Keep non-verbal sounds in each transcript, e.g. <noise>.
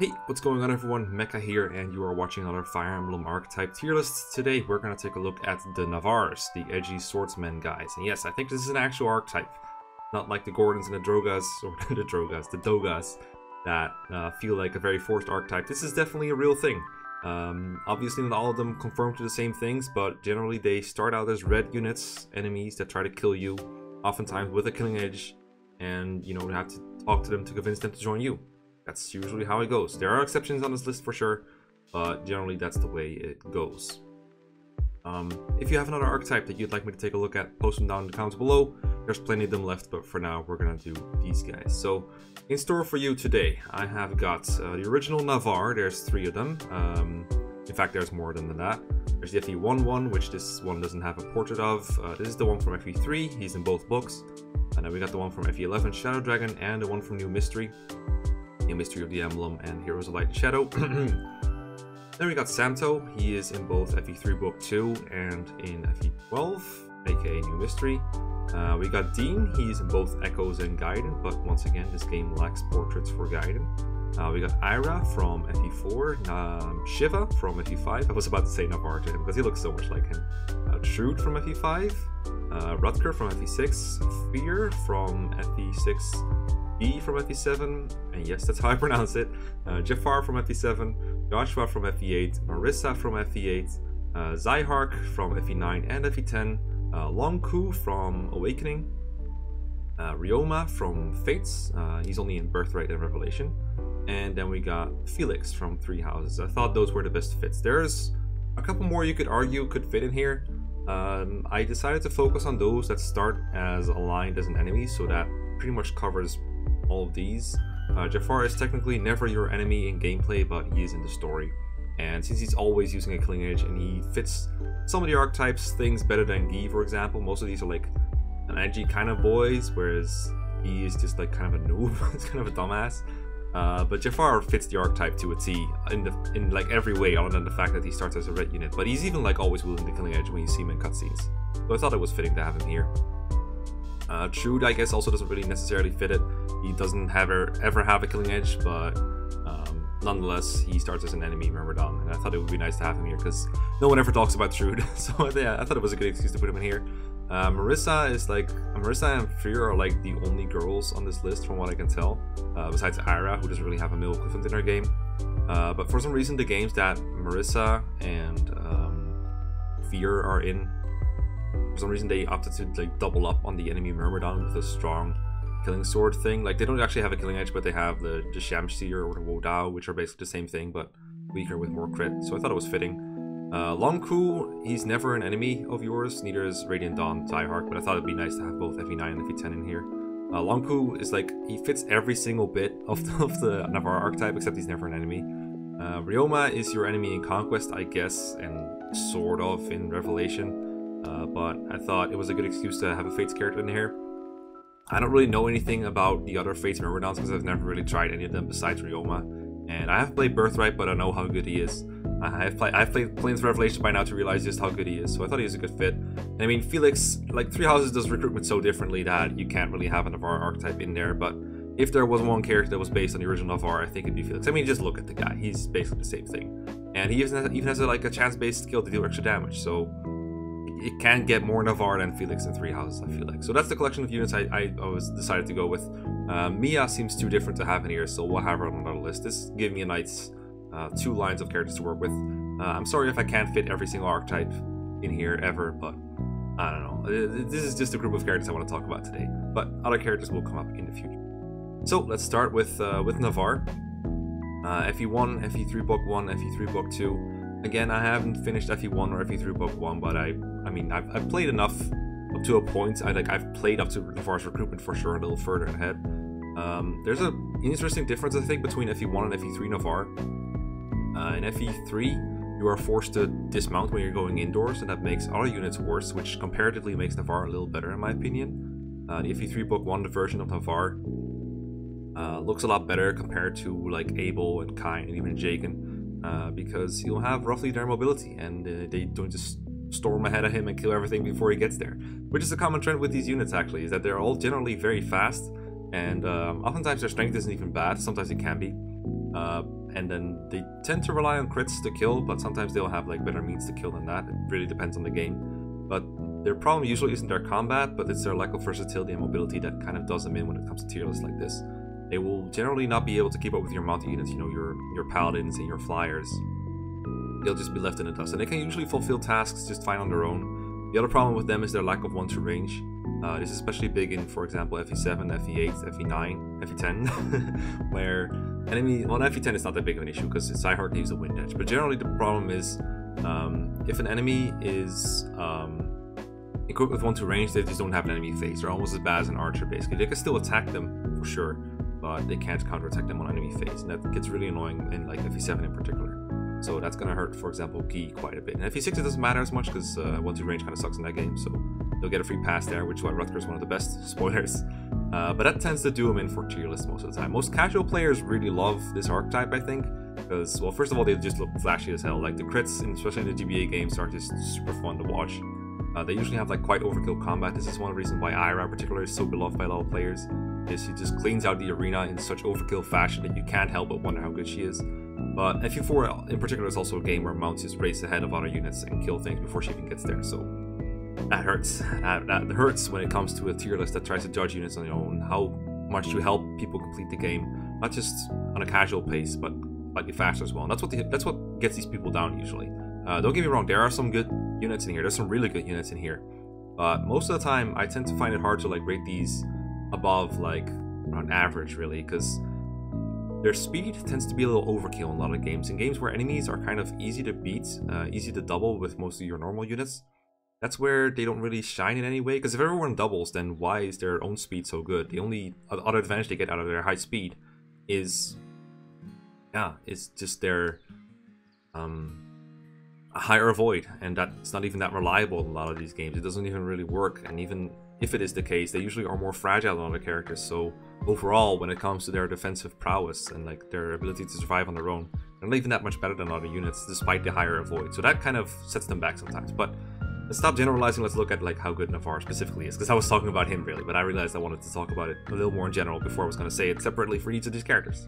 Hey, what's going on everyone? Mekkah here, and you are watching another Fire Emblem Archetype tier list. Today, we're going to take a look at the Navarres, the edgy swordsmen guys. And yes, I think this is an actual archetype. Not like the Gordins and the Drogas, or <laughs> the Drogas, the Dogas, that uh, feel like a very forced archetype. This is definitely a real thing. Um, obviously, not all of them conform to the same things, but generally they start out as red units, enemies that try to kill you, oftentimes with a killing edge, and you know, you have to talk to them to convince them to join you. That's usually how it goes. There are exceptions on this list for sure, but generally that's the way it goes. Um, if you have another archetype that you'd like me to take a look at, post them down in the comments below. There's plenty of them left, but for now, we're gonna do these guys. So, in store for you today, I have got uh, the original Navarre. There's three of them. Um, in fact, there's more than that. There's the FE1 one, which this one doesn't have a portrait of. Uh, this is the one from FE3. He's in both books. And then we got the one from FE11, Shadow Dragon, and the one from New Mystery. New Mystery of the Emblem and Heroes of Light and Shadow. <clears throat> then we got Samto. He is in both FE3 Book 2 and in FE12, aka New Mystery. Uh, we got Dean. He's in both Echoes and Gaiden, but once again, this game lacks portraits for Gaiden. Uh, we got Ayra from FE4, um, Shiva from FE5. I was about to say Navarre to him because he looks so much like him. Uh, Trude from FE5, uh, Rutger from FE6, Fir from FE6, E from FE7, and yes, that's how I <laughs> pronounce it, uh, Jaffar from FE7, Joshua from FE8, Marisa from FE8, uh, Zihark from FE9 and FE10, uh, Lon'qu from Awakening, uh, Ryoma from Fates, uh, he's only in Birthright and Revelation, and then we got Felix from Three Houses. I thought those were the best fits. There's a couple more you could argue could fit in here. Um, I decided to focus on those that start as aligned as an enemy, so that pretty much covers all of these. Uh, Jaffar is technically never your enemy in gameplay, but he is in the story. And since he's always using a killing edge and he fits some of the archetypes things better than Guy, for example, most of these are like an edgy kind of boys, whereas he is just like kind of a noob, <laughs> it's kind of a dumbass. Uh, but Jaffar fits the archetype to a T in the in like every way, other than the fact that he starts as a red unit. But he's even like always wielding the killing edge when you see him in cutscenes. So I thought it was fitting to have him here. Uh, Trude, I guess, also doesn't really necessarily fit it. He doesn't ever ever have a killing edge, but um, nonetheless, he starts as an enemy Myrmidon, and I thought it would be nice to have him here because no one ever talks about Trude. <laughs> so yeah, I thought it was a good excuse to put him in here. Uh, Marisa is like Marisa and Fir are like the only girls on this list, from what I can tell, uh, besides Ayra, who doesn't really have a male equivalent in her game. Uh, but for some reason, the games that Marisa and um, Fir are in for some reason they opted to like double up on the enemy Myrmidon with a strong killing sword thing. Like they don't actually have a killing edge, but they have the, the Shamshir or the Wodao, which are basically the same thing, but weaker with more crit. So I thought it was fitting. Uh, Lon'qu, he's never an enemy of yours, neither is Radiant Dawn, Zihark, but I thought it'd be nice to have both FE9 and FE10 in here. Uh, Lon'qu is like, he fits every single bit <laughs> of the, of the Navarre archetype, except he's never an enemy. Uh, Ryoma is your enemy in Conquest, I guess, and sort of in Revelation. Uh, but I thought it was a good excuse to have a Fates character in here. I don't really know anything about the other Fates Myrmidons because I've never really tried any of them besides Ryoma. And I have played Birthright, but I know how good he is. I have played I've played Plains Revelation by now to realize just how good he is, so I thought he was a good fit. And I mean, Felix, like Three Houses does recruitment so differently that you can't really have an Navarre archetype in there, but if there was one character that was based on the original Navarre, I think it'd be Felix. I mean, just look at the guy; he's basically the same thing, and he even has, even has a, like a chance-based skill to deal extra damage. So it can't get more Navarre than Felix in Three Houses, I feel like. So that's the collection of units I, I, was decided to go with. Uh, Mia seems too different to have in here, so we'll have her on another list. This gave me a nice uh, two lines of characters to work with. Uh, I'm sorry if I can't fit every single archetype in here ever, but I don't know. Uh, this is just a group of characters I want to talk about today, but other characters will come up in the future. So let's start with uh, with Navarre. Uh, FE1, FE3 Book 1, FE3 Book 2. Again, I haven't finished FE1 or FE3 Book 1, but I I mean, I've, I've played enough up to a point. I like I've played up to Navarre's recruitment for sure, a little further ahead. Um, there's an interesting difference, I think, between FE1 and FE3 Navarre. Uh, in FE3, you are forced to dismount when you're going indoors, and that makes other units worse, which comparatively makes Navarre a little better, in my opinion. Uh, the FE3 Book 1 version of Navarre uh, looks a lot better compared to like Abel and Cain and even Jagen uh, because he'll have roughly their mobility and uh, they don't just storm ahead of him and kill everything before he gets there. Which is a common trend with these units actually, is that they're all generally very fast and um, oftentimes their strength isn't even bad, sometimes it can be. Uh, and then they tend to rely on crits to kill, but sometimes they'll have like better means to kill than that. It really depends on the game. But their problem usually isn't their combat, but it's their lack of versatility and mobility that kind of does them in when it comes to tier lists like this. They will generally not be able to keep up with your mounted units, you know, your your paladins and your flyers. They'll just be left in the dust, and they can usually fulfill tasks just fine on their own. The other problem with them is their lack of one-to range. Uh, this is especially big in, for example, FE7, FE8, FE9, FE10, where enemy, well, FE10 is not that big of an issue because it's hard to use a wind edge, but generally the problem is um, if an enemy is um, equipped with one to range, they just don't have an enemy phase. They're almost as bad as an archer, basically. They can still attack them, for sure, but they can't counterattack them on enemy phase. and that gets really annoying in like FE7 in particular. So that's gonna hurt, for example, Guy quite a bit. And FE6 it doesn't matter as much because uh, 1-2 range kind of sucks in that game, so they'll get a free pass there, which is why Rutger is one of the best <laughs> spoilers. Uh, but that tends to do them in for tier lists most of the time. Most casual players really love this archetype, I think, because well, first of all, they just look flashy as hell. Like the crits, especially in the GBA games, are just super fun to watch. Uh, they usually have like quite overkill combat. This is one reason why Ayra in particular is so beloved by a lot of players. Is he just cleans out the arena in such overkill fashion that you can't help but wonder how good she is. But FE4 in particular is also a game where Mounts just race ahead of other units and kill things before she even gets there, so that hurts. That, that hurts when it comes to a tier list that tries to judge units on your own, how much you help people complete the game, not just on a casual pace, but slightly faster as well. And that's what the, that's what gets these people down usually. Uh, don't get me wrong, there are some good units in here. There's some really good units in here, but most of the time I tend to find it hard to like rate these above like on average really, because their speed tends to be a little overkill in a lot of games. In games where enemies are kind of easy to beat, uh, easy to double with most of your normal units, that's where they don't really shine in any way. Because if everyone doubles, then why is their own speed so good? The only other advantage they get out of their high speed is, yeah, it's just their um, higher avoid, and that's not even that reliable in a lot of these games. It doesn't even really work, and even if it is the case, they usually are more fragile than other characters. So overall, when it comes to their defensive prowess and like their ability to survive on their own, they're not even that much better than other units, despite the higher avoid. So that kind of sets them back sometimes. But let's stop generalizing. Let's look at like how good Navarre specifically is, because I was talking about him really, but I realized I wanted to talk about it a little more in general before I was going to say it separately for each of these characters.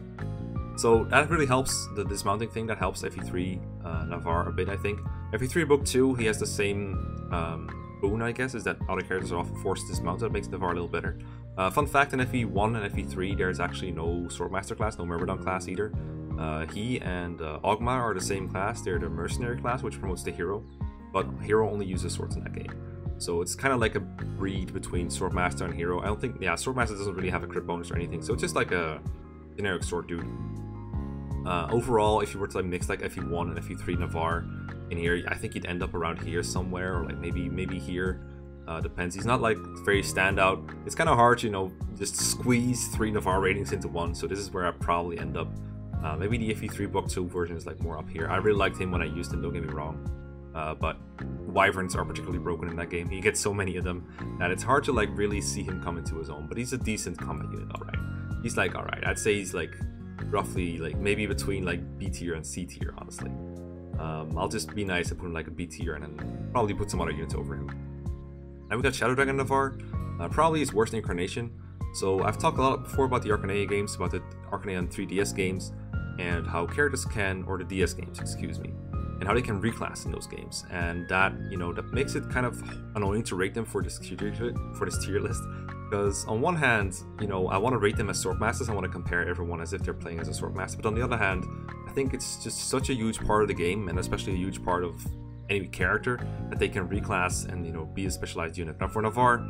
So that really helps, the dismounting thing, that helps FE3 uh, Navarre a bit, I think. FE3 Book 2, he has the same um, boon, I guess, is that other characters are often forced to dismount, so it makes Navarre a little better. Uh, fun fact, in FE1 and FE3, there's actually no Swordmaster class, no Myrmidon class either. Uh, he and uh, Ogma are the same class, they're the Mercenary class, which promotes the hero, but hero only uses swords in that game. So it's kind of like a breed between Swordmaster and Hero. I don't think, yeah, Swordmaster doesn't really have a crit bonus or anything, so it's just like a generic sword dude. Uh, overall, if you were to like mix like FE1 and FE3 Navarre in here, I think you'd end up around here somewhere, or like maybe maybe here. Uh, depends. He's not like very standout. It's kind of hard, you know, just squeeze three Navarre ratings into one. So this is where I probably end up. Uh, maybe the FE3 Book 2 version is like more up here. I really liked him when I used him, don't get me wrong. Uh, but wyverns are particularly broken in that game. He gets so many of them that it's hard to like really see him come into his own. But he's a decent combat unit, all right. He's like all right. I'd say he's like roughly like maybe between like B tier and C tier, honestly. Um, I'll just be nice and put him like a B tier and then probably put some other units over him. Now we got Shadow Dragon Navarre, uh, probably his worst incarnation. So I've talked a lot before about the Archanea games, about the Archanea 3DS games, and how characters can, or the DS games, excuse me, and how they can reclass in those games. And that, you know, that makes it kind of annoying to rate them for this tier, for this tier list. Because on one hand, you know, I want to rate them as sword masters, I want to compare everyone as if they're playing as a sword master. But on the other hand, I think it's just such a huge part of the game, and especially a huge part of any character that they can reclass and you know be a specialized unit. Now for Navarre,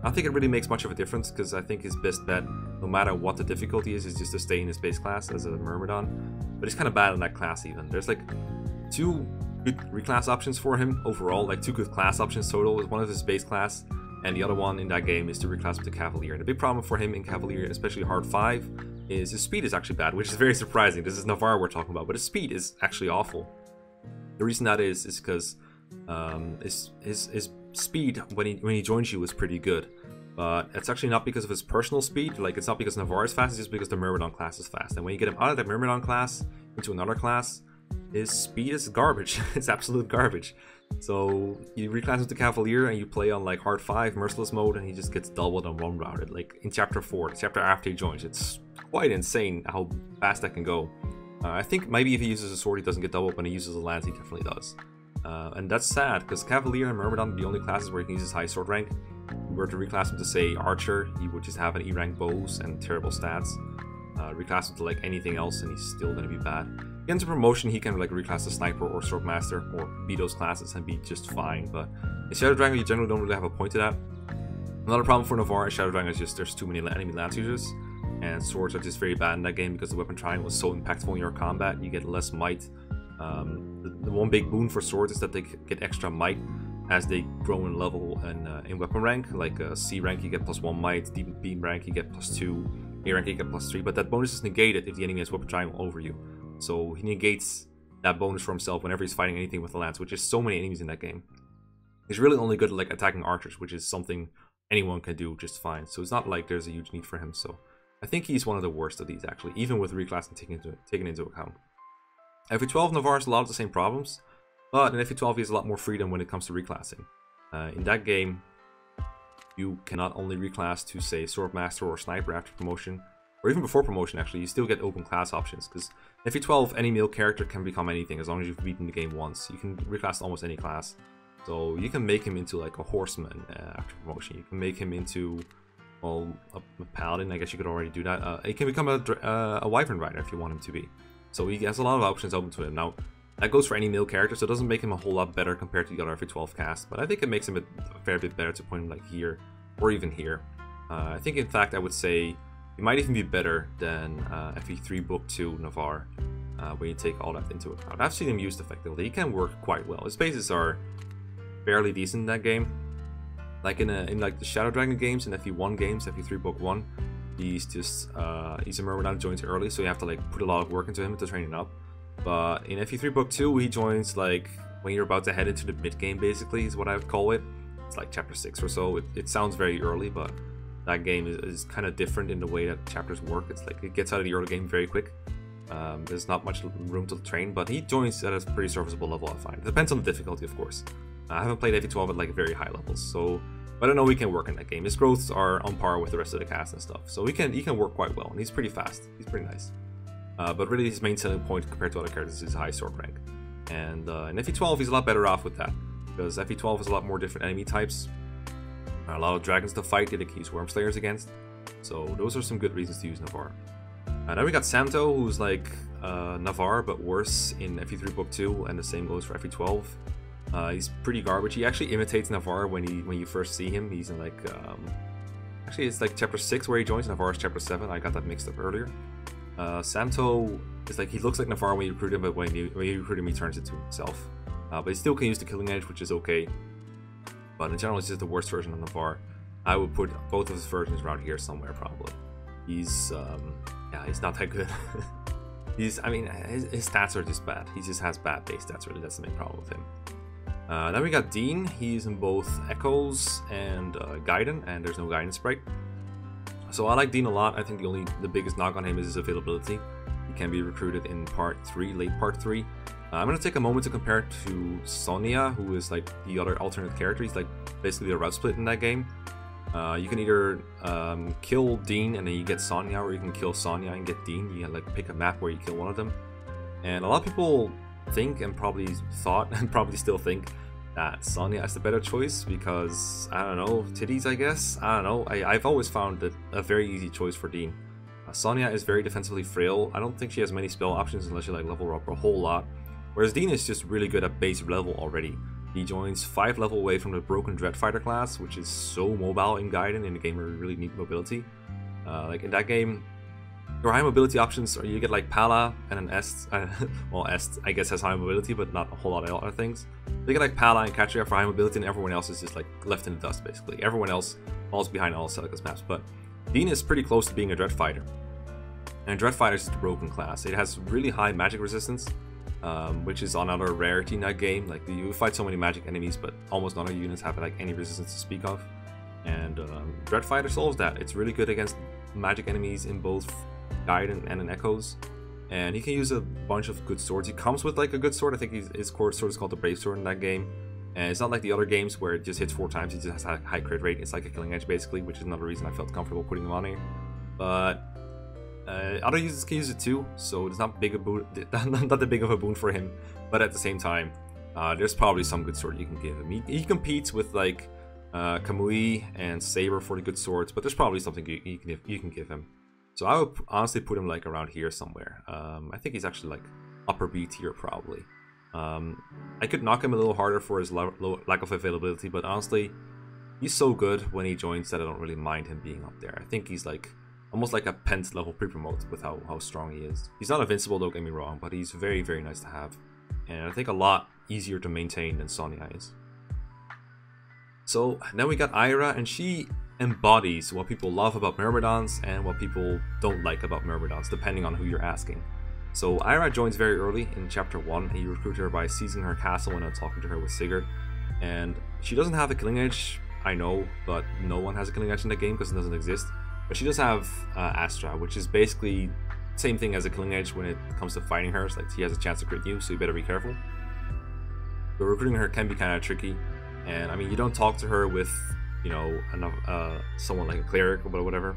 I don't think it really makes much of a difference because I think his best bet, no matter what the difficulty is, is just to stay in his base class as a Myrmidon. But he's kind of bad in that class even. There's like two good reclass options for him overall, like two good class options total. One of his base class, and the other one in that game is to reclass with the Cavalier. And the big problem for him in Cavalier, especially hard 5, is his speed is actually bad, which is very surprising. This is Navarre we're talking about, but his speed is actually awful. The reason that is is because um, his, his his speed when he when he joins you is pretty good, but it's actually not because of his personal speed. Like it's not because Navarre is fast; it's just because the Myrmidon class is fast. And when you get him out of that Myrmidon class into another class, his speed is garbage. <laughs> it's absolute garbage. So you reclass into Cavalier and you play on like hard five merciless mode, and he just gets doubled and one routed. Like in chapter four, chapter after he joins, it's quite insane how fast that can go. Uh, I think maybe if he uses a sword, he doesn't get doubled, but when he uses a lance, he definitely does. Uh, and that's sad, because Cavalier and Myrmidon are the only classes where he can use his high sword rank. If we were to reclass him to, say, Archer, he would just have an E rank bows and terrible stats. Uh, reclass him to, like, anything else, and he's still gonna be bad. Into promotion, he can, like, reclass to Sniper or Swordmaster, or be those classes and be just fine, but in Shadow Dragon, you generally don't really have a point to that. Another problem for Navarre in Shadow Dragon is just there's too many enemy lance users, and swords are just very bad in that game because the weapon triangle is so impactful in your combat. You get less might. Um, the, the, one big boon for swords is that they get extra might as they grow in level and uh, in weapon rank. Like uh, C rank, you get plus one might. D, B rank, you get plus two. A rank, you get plus three. But that bonus is negated if the enemy has weapon triangle over you. So he negates that bonus for himself whenever he's fighting anything with the lance, which is so many enemies in that game. He's really only good at like attacking archers, which is something anyone can do just fine. So it's not like there's a huge need for him. So I think he's one of the worst of these actually, even with reclassing taken into, taken into account. FE12 Navarre has a lot of the same problems, but in FE12 he has a lot more freedom when it comes to reclassing. Uh, in that game, you cannot only reclass to say Swordmaster or Sniper after promotion, or even before promotion actually, you still get open class options, because FE12 any male character can become anything as long as you've beaten the game once. You can reclass almost any class. So you can make him into like a horseman uh, after promotion. You can make him into well a, a, paladin. I guess you could already do that. Uh, he can become a uh, a wyvern rider if you want him to be. So he has a lot of options open to him now. That goes for any male character, so it doesn't make him a whole lot better compared to the other FE12 cast. But I think it makes him a, a fair bit better to point him like here or even here. Uh, I think in fact I would say he might even be better than uh, FE3 Book 2 Navarre. Uh, when you take all that into account. I've seen him used effectively. He can work quite well. His bases are fairly decent in that game. Like in a, in like the Shadow Dragon games and FE1 games, FE3 Book 1, he's just uh, he's a Myrmidon joins early, so you have to like put a lot of work into him to train him up. But in FE3 Book 2, he joins like when you're about to head into the mid game, basically, is what I would call it. It's like chapter 6 or so. It, it sounds very early, but that game is, is kind of different in the way that chapters work. It's like it gets out of the early game very quick. Um, there's not much room to train, but he joins at a pretty serviceable level, I find. It depends on the difficulty, of course. I haven't played FE12 at like very high levels, so but I don't know we can work in that game. His growths are on par with the rest of the cast and stuff, so he can he can work quite well, and he's pretty fast. He's pretty nice. Uh, but really, his main selling point compared to other characters is his high sword rank, and uh, in FE12 he's a lot better off with that because FE12 has a lot more different enemy types, a lot of dragons to fight that can use Wyrmslayers against. So those are some good reasons to use Navarre. And then we got Samto, who's like uh, Navarre but worse in FE3 Book 2, and the same goes for FE12. Uh, he's pretty garbage. He actually imitates Navarre when he when you first see him. He's in like um, actually it's like chapter six where he joins. Navarre's chapter seven. I got that mixed up earlier. Uh, Samto is like he looks like Navarre when you recruit him, but when you, when you recruit him, he turns into himself. Uh, but he still can use the Killing Edge, which is okay. But in general, it's just the worst version of Navarre. I would put both of his versions around here somewhere probably. He's um, yeah, he's not that good. <laughs> he's I mean his, his stats are just bad. He just has bad base stats. Really, that's the main problem with him. Uh, then we got Dean. He's in both Echoes and uh, Gaiden, and there's no Gaiden sprite. So I like Dean a lot. I think the only the biggest knock on him is his availability. Can be recruited in part three, late part three. Uh, I'm gonna take a moment to compare to Sonya, who is like the other alternate character. He's like basically a route split in that game. Uh, you can either um, kill Dean and then you get Sonya, or you can kill Sonya and get Dean. You can like pick a map where you kill one of them. And a lot of people think and probably thought <laughs> and probably still think that Sonya is the better choice because I don't know titties I guess I don't know I, I've always found it a very easy choice for Dean. Sonya is very defensively frail. I don't think she has many spell options unless you like level her up a whole lot. Whereas Dean is just really good at base level already. He joins 5 level away from the Broken Dreadfighter class, which is so mobile in Gaiden in a game where you really need mobility. Uh, like in that game, your high mobility options are you get like Palla and an Est. <laughs> Uh, well, Est I guess has high mobility, but not a whole lot of other things. You get like Palla and Catria for high mobility, and everyone else is just like left in the dust basically. Everyone else falls behind all Celica's maps, but Dean is pretty close to being a Dread Fighter. And Dread Fighter is the broken class. It has really high magic resistance, um, which is another rarity in that game. Like you fight so many magic enemies, but almost none of your units have like any resistance to speak of. And um, Dread Fighter solves that. It's really good against magic enemies in both Gaiden and an Echoes. And he can use a bunch of good swords. He comes with like a good sword. I think his core sword is called the Brave Sword in that game. And it's not like the other games where it just hits four times. it just has a high crit rate. It's like a killing edge basically, which is another reason I felt comfortable putting him on here. But Uh, other users can use it too, so it's not big a boon, <laughs> not that big of a boon for him. But at the same time, uh, there's probably some good sword you can give him. He, he competes with like uh, Kamui and Saber for the good swords, but there's probably something you, you, can you can give him. So I would honestly put him like around here somewhere. Um, I think he's actually like upper B tier probably. Um, I could knock him a little harder for his lack of availability, but honestly, he's so good when he joins that I don't really mind him being up there. I think he's like almost like a Pent level pre-promote with how, how strong he is. He's not invincible, don't get me wrong, but he's very, very nice to have. And I think a lot easier to maintain than Sonya is. So then we got Ayra, and she embodies what people love about Myrmidons and what people don't like about Myrmidons, depending on who you're asking. So Ayra joins very early in chapter 1, and you recruit her by seizing her castle and talking to her with Sigurd. And she doesn't have a killing edge, I know, but no one has a killing edge in the game because it doesn't exist. But she does have uh, Astra, which is basically same thing as a killing edge when it comes to fighting her. It's like he has a chance to crit you, so you better be careful. But recruiting her can be kind of tricky, and I mean you don't talk to her with you know enough, uh, someone like a cleric or whatever.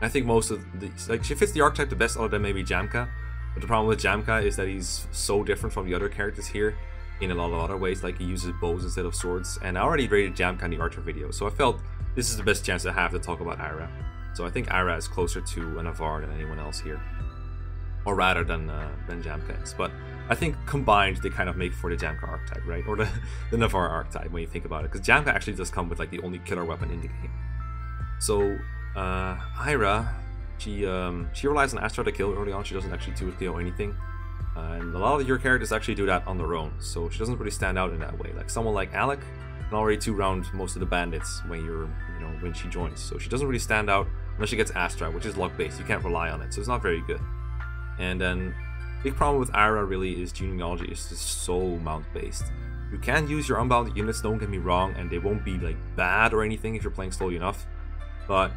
I think most of the like she fits the archetype the best other than maybe Jamke. But the problem with Jamke is that he's so different from the other characters here in a lot of other ways, like he uses bows instead of swords. And I already rated Jamke in the Archer video, so I felt this is the best chance I have to talk about Ayra. So I think Ayra is closer to a Navarre than anyone else here. Or rather than uh, than Jamke is. But I think combined they kind of make for the Jamke archetype, right? Or the, <laughs> the Navarre archetype when you think about it. Because Jamke actually does come with like the only killer weapon in the game. So uh, Ayra, she um, she relies on Astra to kill early on. She doesn't actually do kill anything. And a lot of your characters actually do that on their own, so she doesn't really stand out in that way. Like someone like Alec can already two round most of the bandits when you're, you know, when she joins. So she doesn't really stand out unless she gets Astra, which is luck based. You can't rely on it, so it's not very good. And then big problem with Ayra really is genealogy is just so mount based. You can use your unbounded units, don't get me wrong, and they won't be like bad or anything if you're playing slowly enough. But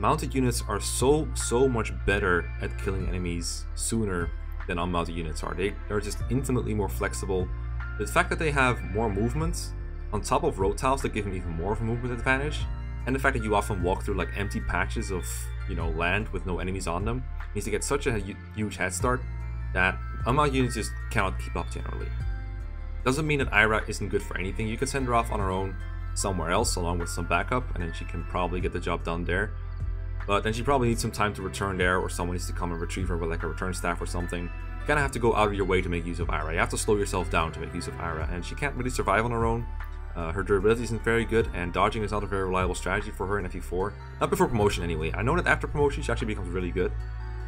mounted units are so so much better at killing enemies sooner than unmounted units are. They are just infinitely more flexible. The fact that they have more movement on top of road tiles that give them even more of a movement advantage, and the fact that you often walk through like empty patches of you know land with no enemies on them means they get such a huge head start that unmounted units just cannot keep up generally. Doesn't mean that Ayra isn't good for anything. You can send her off on her own somewhere else along with some backup, and then she can probably get the job done there. But then she probably needs some time to return there, or someone needs to come and retrieve her with like a return staff or something. You kind of have to go out of your way to make use of Ayra. You have to slow yourself down to make use of Ayra, and she can't really survive on her own. Uh, her durability isn't very good, and dodging is not a very reliable strategy for her in FE4. Not before promotion, anyway. I know that after promotion, she actually becomes really good.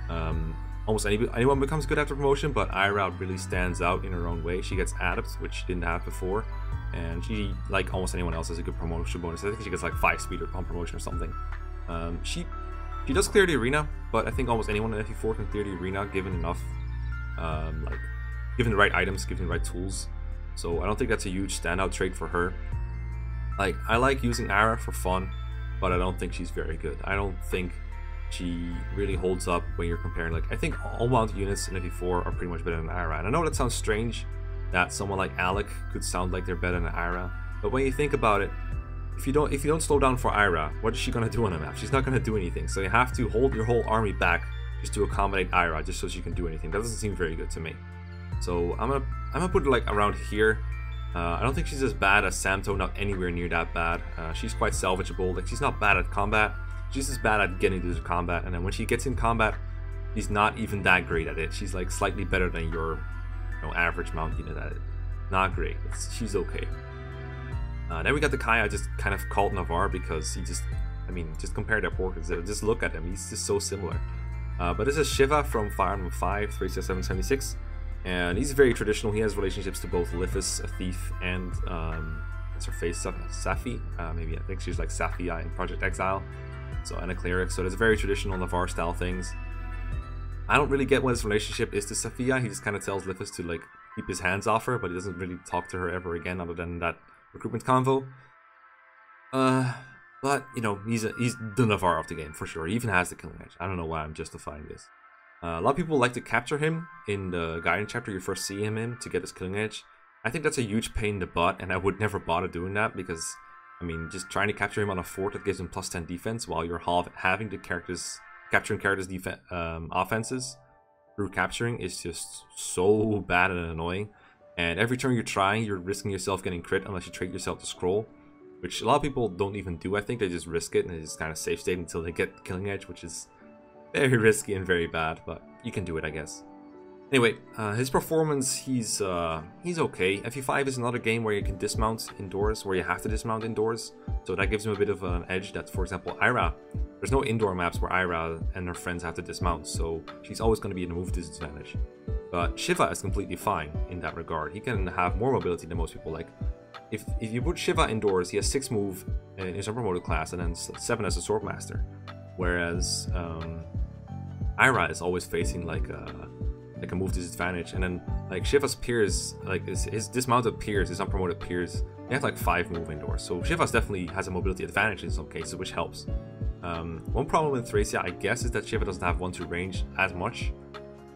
Um, almost any, anyone becomes good after promotion, but Ayra really stands out in her own way. She gets Adept, which she didn't have before, and she, like almost anyone else, has a good promotion bonus. I think she gets like 5 speed on promotion or something. Um, she she does clear the arena, but I think almost anyone in FE4 can clear the arena given enough, um, like, given the right items, given the right tools. So I don't think that's a huge standout trait for her. Like, I like using Ayra for fun, but I don't think she's very good. I don't think she really holds up when you're comparing, like, I think all mounted units in FE4 are pretty much better than Ayra. And I know that sounds strange, that someone like Alec could sound like they're better than Ayra, but when you think about it, if you don't if you don't slow down for Ayra, what is she gonna do on a map? She's not gonna do anything. So you have to hold your whole army back just to accommodate Ayra, just so she can do anything. That doesn't seem very good to me. So I'm gonna I'm gonna put it like around here. Uh, I don't think she's as bad as Samto, not anywhere near that bad. Uh, she's quite salvageable. Like she's not bad at combat. She's just bad at getting into combat, and then when she gets in combat, she's not even that great at it. She's like slightly better than your you know, average mount at it. Not great. It's, she's okay. Uh, then we got the Kai I just kind of called Navarre because he just, I mean, just compare their portraits. Just look at him. He's just so similar. Uh, but this is Shiva from Fire Emblem 5, Thracia 776. And he's very traditional. He has relationships to both Lifis, a thief, and um, what's her face? Safy? Uh, maybe I think she's like Safia in Project Exile. So, and a cleric. So, there's very traditional Navarre style things. I don't really get what his relationship is to Safia. He just kind of tells Lifis to like keep his hands off her, but he doesn't really talk to her ever again, other than that recruitment convo. Uh, but you know, he's a, he's the Navarre of the game for sure. He even has the killing edge. I don't know why I'm justifying this. Uh, a lot of people like to capture him in the Gaiden chapter you first see him in to get his killing edge. I think that's a huge pain in the butt, and I would never bother doing that because, I mean, just trying to capture him on a fort that gives him plus 10 defense while you're having the character's capturing characters' def- um, offenses through capturing is just so bad and annoying. And every turn you're trying, you're risking yourself getting crit unless you trade yourself to scroll, which a lot of people don't even do. I think they just risk it and they just kind of safe state until they get killing edge, which is very <laughs> risky and very bad, but you can do it, I guess. Anyway, uh, his performance, he's uh, he's okay. FE5 is another game where you can dismount indoors, where you have to dismount indoors. So that gives him a bit of an edge that, for example, Ayra, there's no indoor maps where Ayra and her friends have to dismount, so she's always going to be in a move disadvantage. But Shiva is completely fine in that regard. He can have more mobility than most people. Like, if, if you put Shiva indoors, he has 6 move in his unpromoted class and then 7 as a Swordmaster. Whereas um, Ayra is always facing like a like a move disadvantage. And then like Shiva's peers, like his, his dismounted peers, his unpromoted peers, they have like five move indoors. So Shiva's definitely has a mobility advantage in some cases, which helps. Um, one problem with Thracia, I guess, is that Shiva doesn't have one to range as much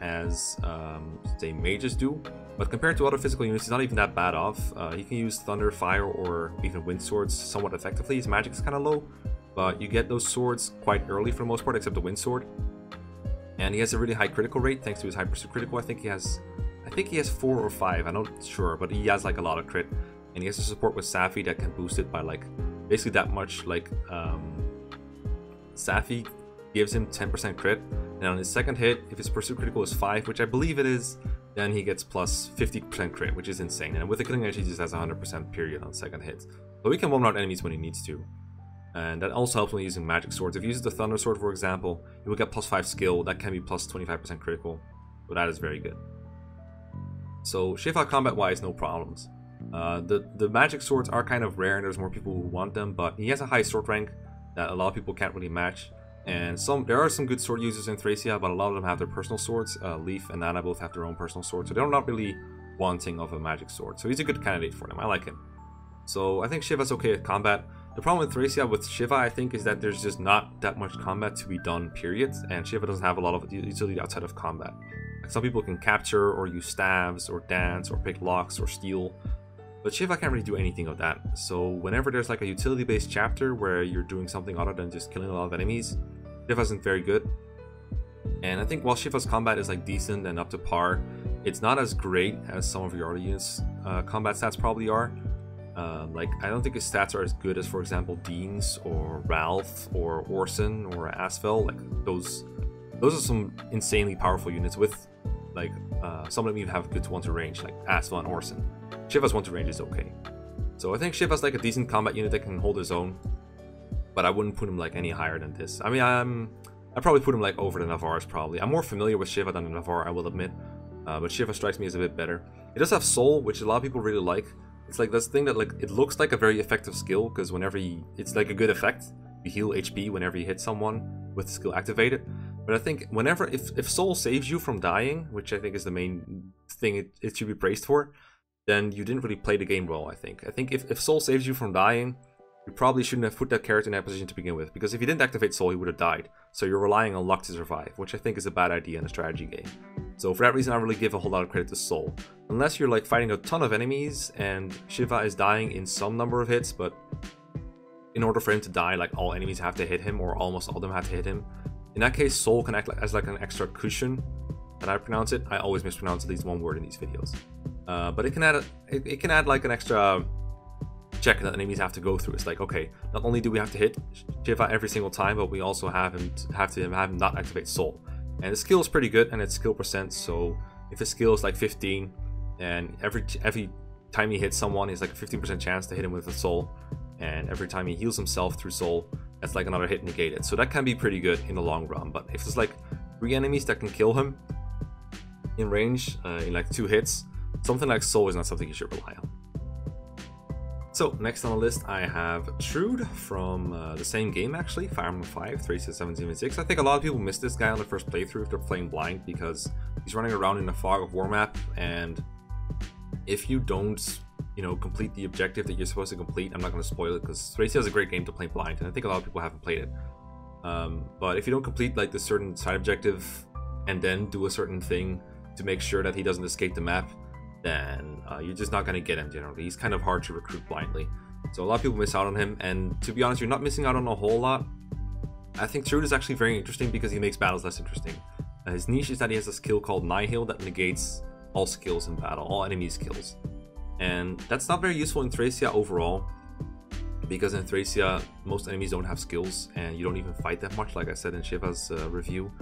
as um, say mages do. But compared to other physical units, he's not even that bad off. Uh, he can use Thunder, Fire, or even Wind Swords somewhat effectively. His magic is kind of low, but you get those swords quite early for the most part, except the Wind Sword. And he has a really high critical rate thanks to his hyper critical. I think he has, I think he has four or five. I'm not sure, but he has like a lot of crit, and he has a support with Safy that can boost it by like basically that much. Like um, Safy gives him 10% crit, and on his second hit, if his pursuit critical is five, which I believe it is, then he gets plus 50% crit, which is insane. And with the killing edge, he just has 100% period on second hit. So we can one out enemies when he needs to. And that also helps when using magic swords. If you use the Thunder Sword, for example, you will get plus 5 skill. That can be plus 25% critical. but that is very good. So Shiva combat-wise, no problems. Uh, the, the magic swords are kind of rare and there's more people who want them, but he has a high sword rank that a lot of people can't really match. And some there are some good sword users in Thracia, but a lot of them have their personal swords. Uh, Leif and Nanna both have their own personal swords, so they're not really wanting of a magic sword. So he's a good candidate for them. I like him. So I think Shiva's okay at combat. The problem with Thracia with Shiva, I think, is that there's just not that much combat to be done, period. And Shiva doesn't have a lot of utility outside of combat. Like some people can capture or use staves or dance or pick locks or steal. But Shiva can't really do anything of that. So whenever there's like a utility-based chapter where you're doing something other than just killing a lot of enemies, Shiva isn't very good. And I think while Shiva's combat is like decent and up to par, it's not as great as some of your other units' uh, combat stats probably are. Um, like, I don't think his stats are as good as, for example, Dean's or Ralph or Orson or Asbel. Like, those those are some insanely powerful units with, like, uh, some of them even have good one to range, like Asbel and Orson. Shiva's one to range is okay. So I think Shiva's like a decent combat unit that can hold his own, but I wouldn't put him like any higher than this. I mean, I'm I probably put him like over the Navarres probably. I'm more familiar with Shiva than the Navarre, I will admit, uh, but Shiva strikes me as a bit better. It does have Soul, which a lot of people really like. It's like this thing that like it looks like a very effective skill because whenever you, it's like a good effect. You heal HP whenever you hit someone with the skill activated. But I think whenever if if Soul saves you from dying, which I think is the main thing it, it should be praised for, then you didn't really play the game well. I think. I think if if Soul saves you from dying, you probably shouldn't have put that character in that position to begin with, because if you didn't activate Soul, he would have died. So you're relying on luck to survive, which I think is a bad idea in a strategy game. So for that reason, I really give a whole lot of credit to Soul. Unless you're like fighting a ton of enemies and Shiva is dying in some number of hits, but in order for him to die, like all enemies have to hit him, or almost all of them have to hit him. In that case, Soul can act as like an extra cushion, and I pronounce it. I always mispronounce at least one word in these videos. Uh, but it can add a, it, it can add like an extra check that the enemies have to go through. It's like, okay, not only do we have to hit Shiva every single time, but we also have him have to have him not activate Soul. And the skill is pretty good, and it's skill percent. So if his skill is like 15, and every every time he hits someone, he's like a 15% chance to hit him with a Soul. And every time he heals himself through Soul, that's like another hit negated. So that can be pretty good in the long run. But if there's like three enemies that can kill him in range uh, in like two hits, something like Soul is not something you should rely on. So, next on the list, I have Trude from uh, the same game actually, Fire Emblem 5, Thracia 776. I think a lot of people miss this guy on the first playthrough if they're playing blind because he's running around in a fog of war map, and if you don't, you know, complete the objective that you're supposed to complete, I'm not going to spoil it because Thracia is a great game to play blind, and I think a lot of people haven't played it. Um, but if you don't complete like the certain side objective and then do a certain thing to make sure that he doesn't escape the map, then uh, you're just not going to get him generally. He's kind of hard to recruit blindly. So a lot of people miss out on him, and to be honest, you're not missing out on a whole lot. I think Trude is actually very interesting because he makes battles less interesting. Uh, his niche is that he has a skill called Nihil that negates all skills in battle, all enemy skills. And that's not very useful in Thracia overall, because in Thracia, most enemies don't have skills, and you don't even fight that much, like I said in Shiva's uh, review.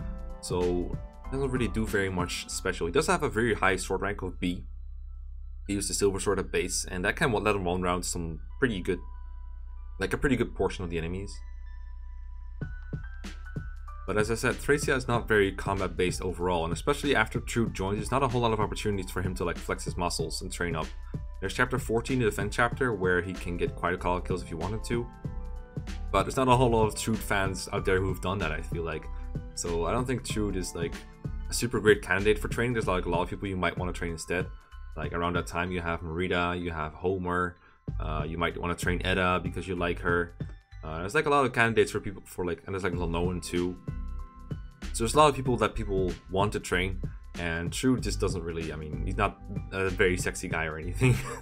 So, doesn't really do very much special. He does have a very high sword rank of B. He used the Silver Sword at base, and that kind of let him run around some pretty good, like a pretty good portion of the enemies. But as I said, Thracia is not very combat based overall, and especially after Trude joins, there's not a whole lot of opportunities for him to like flex his muscles and train up. There's chapter 14, the defense chapter, where he can get quite a couple of kills if he wanted to. But there's not a whole lot of Trude fans out there who've done that, I feel like. So I don't think Trude is like a super great candidate for training. There's like a lot of people you might want to train instead. Like around that time, you have Mareeta, you have Homer, uh, you might want to train Edda because you like her. Uh, there's like a lot of candidates for people for like, and there's like Lanoan too. So there's a lot of people that people want to train, and Trude just doesn't really. I mean, he's not a very sexy guy or anything, <laughs>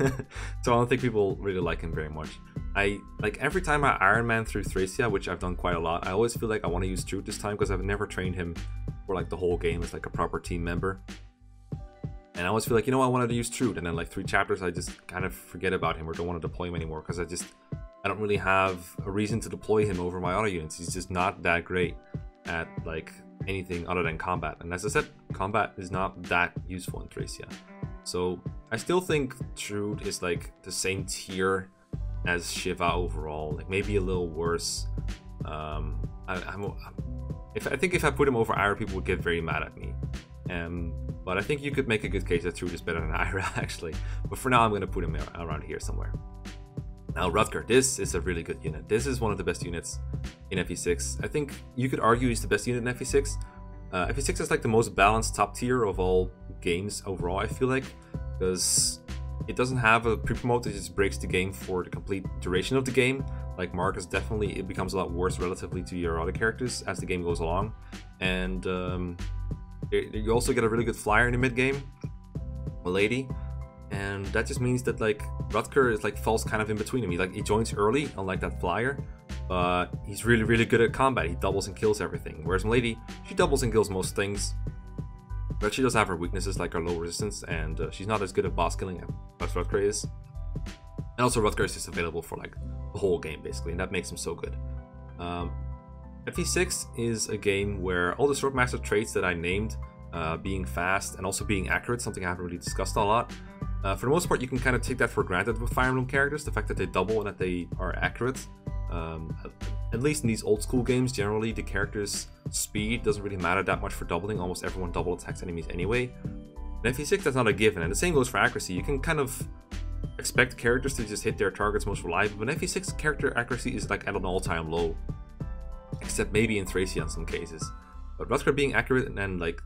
so I don't think people really like him very much. I like every time I Iron Man through Thracia, which I've done quite a lot. I always feel like I want to use Trude this time because I've never trained him for like the whole game as like a proper team member. And I always feel like, you know, I wanted to use Trude, and then like three chapters, I just kind of forget about him or don't want to deploy him anymore because I just I don't really have a reason to deploy him over my auto units. He's just not that great at like anything other than combat. And as I said, combat is not that useful in Thracia. So I still think Trude is like the same tier as Shiva overall, like maybe a little worse. Um, I, am if I think if I put him over Ayra, people would get very mad at me. Um, but I think you could make a good case that Trude is better than <laughs> Ayra actually. But for now, I'm gonna put him around here somewhere. Now Rutger, this is a really good unit. This is one of the best units in FE6. I think you could argue he's the best unit in FE6. Uh, FE6 is like the most balanced top tier of all games overall, I feel like, because it doesn't have a pre-promote that just breaks the game for the complete duration of the game. Like Marcus, definitely it becomes a lot worse relatively to your other characters as the game goes along. And um, it, you also get a really good flyer in the mid game, Lady, and that just means that like Rutger is like falls kind of in between him. He like he joins early, unlike that flyer, but he's really really good at combat. He doubles and kills everything. Whereas Milady, she doubles and kills most things, but she does have her weaknesses like her low resistance, and uh, she's not as good at boss killing as Rutger is. And also Rutger is just available for like the whole game basically, and that makes him so good. Um, FE6 is a game where all the Swordmaster traits that I named, uh, being fast and also being accurate, something I haven't really discussed a lot, uh, for the most part, you can kind of take that for granted with Fire Emblem characters, the fact that they double and that they are accurate. Um, at least in these old school games, generally the character's speed doesn't really matter that much for doubling. Almost everyone double attacks enemies anyway. In FE6, that's not a given, and the same goes for accuracy. You can kind of expect characters to just hit their targets most reliably, but in FE6 character accuracy is like at an all-time low. Except maybe in Thracia in some cases. But Rutger being accurate and then like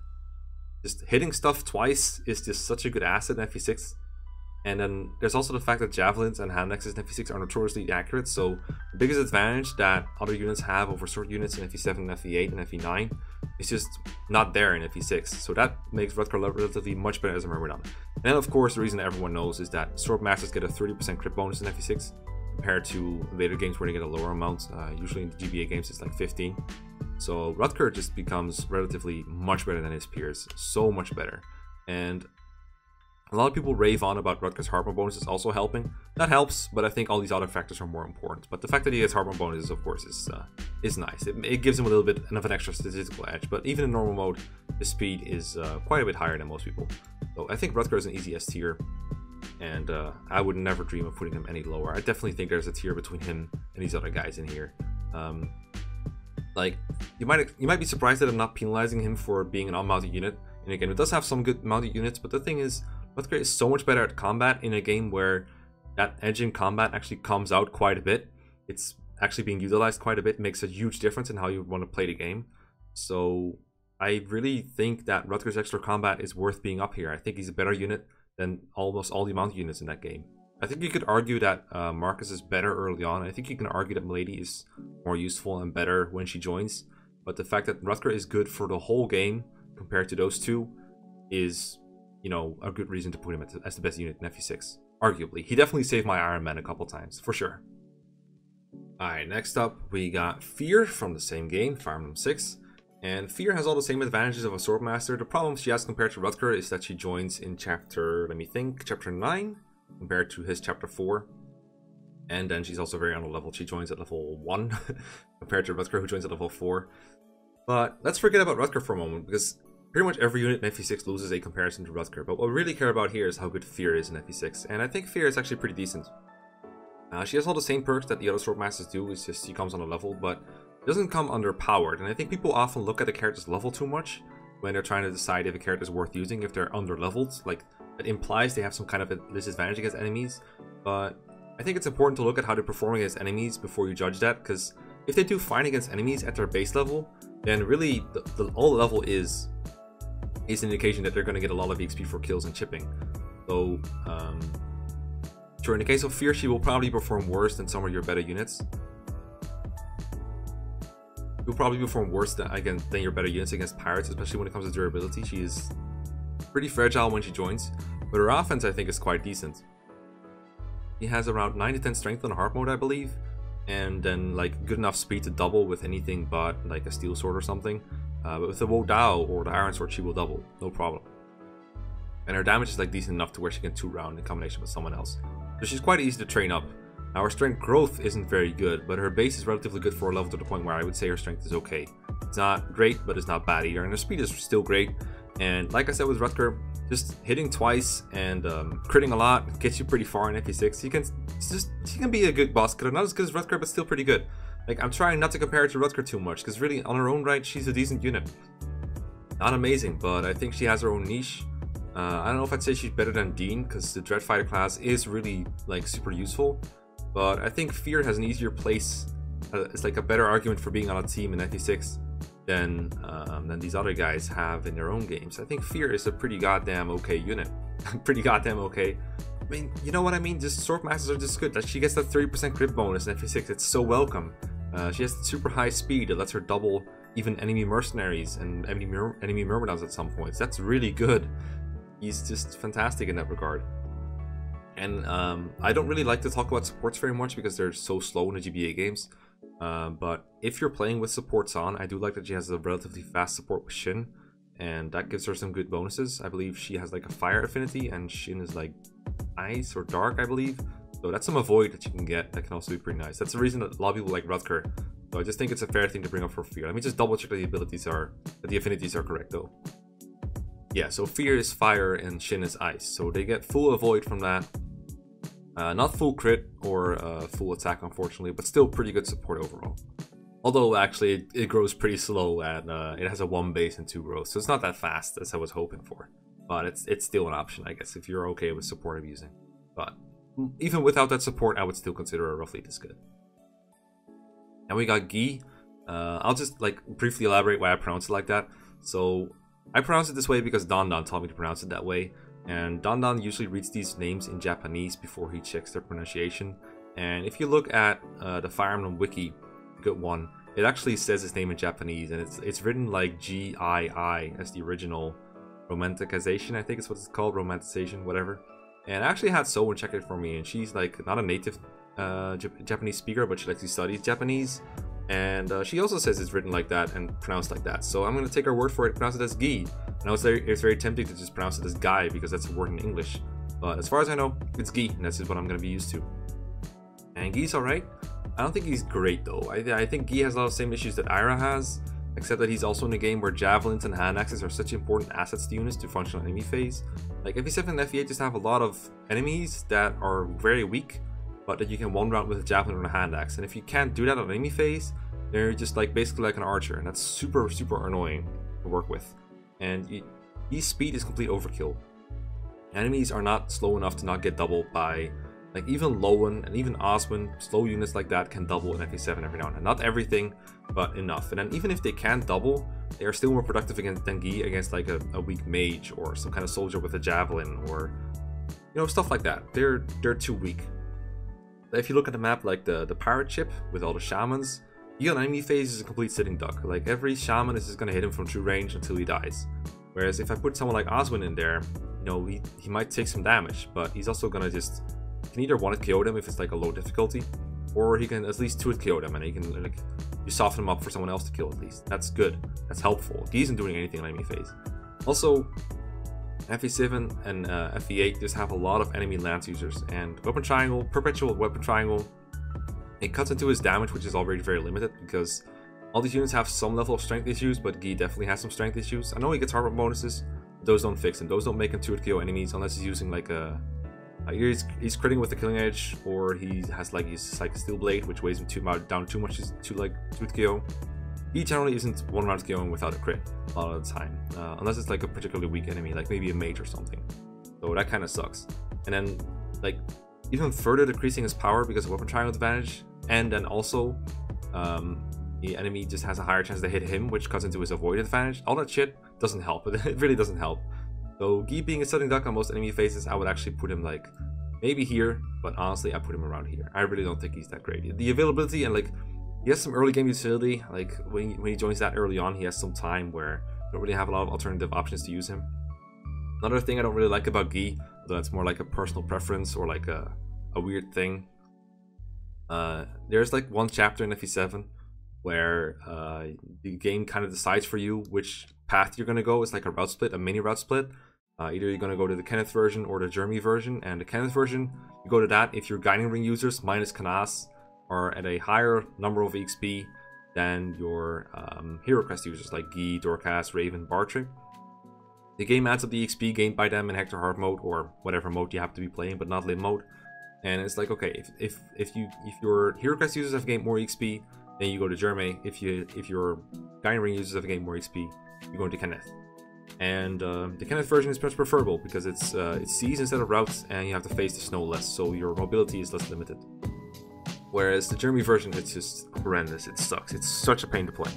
just hitting stuff twice is just such a good asset in FE6 and then there's also the fact that javelins and hand axes in FE6 are notoriously accurate, so the biggest advantage that other units have over sword units in FE7, FE8, and FE9 is just not there in FE6. So that makes Rutger relatively much better as a Myrmidon. And then of course the reason everyone knows is that sword masters get a 30% crit bonus in FE6 compared to later games where they get a lower amount. Uh, usually in the GBA games it's like 15. So Rutger just becomes relatively much better than his peers, so much better. And a lot of people rave on about Rutger's Hardmode bonus is also helping. That helps, but I think all these other factors are more important. But the fact that he gets Hardmode bonuses, of course, is uh, is nice. It, it, gives him a little bit of an extra statistical edge. But even in normal mode, the speed is uh, quite a bit higher than most people. So I think Rutger is an easy S tier, and uh, I would never dream of putting him any lower. I definitely think there's a tier between him and these other guys in here. Um, like you might you might be surprised that I'm not penalizing him for being an unmounted unit. And again, it does have some good mounted units, but the thing is, Rutger is so much better at combat in a game where that edge in combat actually comes out quite a bit. It's actually being utilized quite a bit, makes a huge difference in how you want to play the game. So I really think that Rutger's extra combat is worth being up here. I think he's a better unit than almost all the amount units in that game. I think you could argue that uh, Marcus is better early on. I think you can argue that Milady is more useful and better when she joins. But the fact that Rutger is good for the whole game compared to those two is you know, a good reason to put him as the best unit in FE6. Arguably. He definitely saved my Iron Man a couple times, for sure. Alright, next up we got Fir from the same game, Fire Emblem 6. And Fir has all the same advantages of a Swordmaster. The problem she has compared to Rutger is that she joins in chapter, let me think, chapter 9 compared to his chapter 4. And then she's also very underleveled. She joins at level 1 <laughs> compared to Rutger who joins at level 4. But let's forget about Rutger for a moment because pretty much every unit in FE6 loses a comparison to Rutger. But what we really care about here is how good Fir is in FE6. And I think Fir is actually pretty decent. Uh, she has all the same perks that the other Swordmasters do, it's just she comes on a level, but doesn't come underpowered. And I think people often look at a character's level too much when they're trying to decide if a character is worth using, if they're under leveled. Like, it implies they have some kind of disadvantage against enemies, but I think it's important to look at how they perform against enemies before you judge that, because if they do fine against enemies at their base level, then really the, the, all the level is is an indication that they're going to get a lot of XP for kills and chipping. So, um, sure, in the case of Fir, she will probably perform worse than some of your better units, You'll probably perform worse than, again, than your better units against pirates, especially when it comes to durability. She is pretty fragile when she joins, but her offense I think is quite decent. He has around 9 to 10 strength on hard mode, I believe, and then like good enough speed to double with anything but like a steel sword or something. Uh, but with the Wo Dao or the Iron Sword, she will double, no problem. And her damage is like decent enough to where she can two round in combination with someone else. So she's quite easy to train up. Her strength growth isn't very good, but her base is relatively good for a level to the point where I would say her strength is okay. It's not great, but it's not bad either, and her speed is still great. And like I said with Rutger, just hitting twice and um, critting a lot gets you pretty far in FE6. He can just he can be a good boss killer, not as good as Rutger, but still pretty good. Like I'm trying not to compare her to Rutger too much, because really on her own right, she's a decent unit. Not amazing, but I think she has her own niche. Uh, I don't know if I'd say she's better than Dean, because the Dread Fighter class is really like super useful. But I think Fir has an easier place. Uh, it's like a better argument for being on a team in FE6 than um, than these other guys have in their own games. I think Fir is a pretty goddamn okay unit. <laughs> pretty goddamn okay. I mean, you know what I mean? Just Sword Masters are just good. That she gets that 30% crit bonus in FE6. It's so welcome. Uh, she has super high speed. It lets her double even enemy mercenaries and enemy, enemy myrmidons at some points. That's really good. He's just fantastic in that regard. And um, I don't really like to talk about supports very much because they're so slow in the GBA games. Uh, but if you're playing with supports on, I do like that she has a relatively fast support with Shin. And that gives her some good bonuses. I believe she has like a fire affinity and Shin is like ice or dark, I believe. So that's some avoid that you can get that can also be pretty nice. That's the reason that a lot of people like Rutger. So I just think it's a fair thing to bring up for Fir. Let me just double check that the abilities are, that the affinities are correct though. Yeah, so Fir is fire and Shin is ice. So they get full avoid from that. Uh, not full crit or uh, full attack, unfortunately, but still pretty good support overall. Although, actually, it, it grows pretty slow, and uh, it has a 1 base and 2 growth, so it's not that fast as I was hoping for. But it's, it's still an option, I guess, if you're okay with support of using. But even without that support, I would still consider it roughly this good. And we got Guy. Uh, I'll just like briefly elaborate why I pronounce it like that. So I pronounce it this way because Don Don taught me to pronounce it that way. And Don usually reads these names in Japanese before he checks their pronunciation. And if you look at uh, the Fire Emblem wiki, good one, it actually says his name in Japanese, and it's it's written like G I I as the original romanticization. I think it's what it's called, romanticization, whatever. And I actually had someone check it for me, and she's like not a native uh, Japanese speaker, but she likes to study Japanese. And uh, she also says it's written like that and pronounced like that. So I'm going to take her word for it, pronounce it as Gi. And I was very, it's very tempting to just pronounce it as Guy because that's a word in English. But as far as I know, it's Gi, and that's just what I'm going to be used to. And Gi's alright. I don't think he's great though. I, I think Gi has a lot of same issues that Ayra has, except that he's also in a game where javelins and hand axes are such important assets to units to function on enemy phase. Like FE7 and FE8 just have a lot of enemies that are very weak, but that you can one round with a javelin or a hand axe. And if you can't do that on enemy phase, they're just like basically like an archer, and that's super super annoying to work with. And you, speed is complete overkill. Enemies are not slow enough to not get doubled by like even Lowen and even Oswin, slow units like that can double in FE7 every now and then. Not everything, but enough. And then even if they can't double, they are still more productive against Dengi against like a, a weak mage or some kind of soldier with a javelin or you know stuff like that. They're they're too weak if you look at the map, like the, the pirate ship with all the shamans, you got enemy phase is a complete sitting duck. Like every shaman is just gonna hit him from true range until he dies. Whereas if I put someone like Oswin in there, you know, he, he might take some damage, but he's also gonna just can either one KO them if it's like a low difficulty, or he can at least two KO them, and he can like you soften them up for someone else to kill at least. That's good. That's helpful. He isn't doing anything on enemy phase. Also, FE7 and uh, FE8 just have a lot of enemy lance users, and weapon triangle, perpetual weapon triangle, it cuts into his damage, which is already very limited because all these units have some level of strength issues, but Guy definitely has some strength issues. I know he gets hard bonuses, those don't fix him. Those don't make him 2 KO enemies unless he's using like a he's, he's critting with the killing edge or he has like his like steel blade which weighs him too much down too much to like 2 KO. He generally isn't one round KOing without a crit a lot of the time, uh, unless it's like a particularly weak enemy, like maybe a mage or something. So that kind of sucks. And then like even further decreasing his power because of weapon triangle advantage, and then also um, the enemy just has a higher chance to hit him, which cuts into his avoid advantage. All that shit doesn't help. <laughs> It really doesn't help. So Guy being a sitting duck on most enemy faces, I would actually put him like maybe here, but honestly I put him around here. I really don't think he's that great. The availability and like he has some early game utility. Like when he, when he joins that early on, he has some time where you don't really have a lot of alternative options to use him. Another thing I don't really like about Guy, though it's more like a personal preference or like a, a weird thing. Uh, there's like one chapter in FE7 where uh, the game kind of decides for you which path you're going to go. It's like a route split, a mini route split. Uh, either you're going to go to the Kenneth version or the Jerme version. And the Kenneth version, you go to that if you're Guiding Ring users minus Canas are at a higher number of XP than your um, Hero quest users like Guy, Dorcas, Raven, Bartrick. The game adds up the XP gained by them in Hector Hard mode or whatever mode you have to be playing, but not Lyn mode. And it's like, okay, if, if, if you if your Hero quest users have gained more XP, then you go to Jerme. If you if your Guiding Ring users have gained more XP, you go into Kenneth. And uh, the Kenneth version is much preferable because it's uh, it's seas instead of routes, and you have to face the snow less, so your mobility is less limited. Whereas the Jerme version, it's just horrendous. It sucks. It's such a pain to play.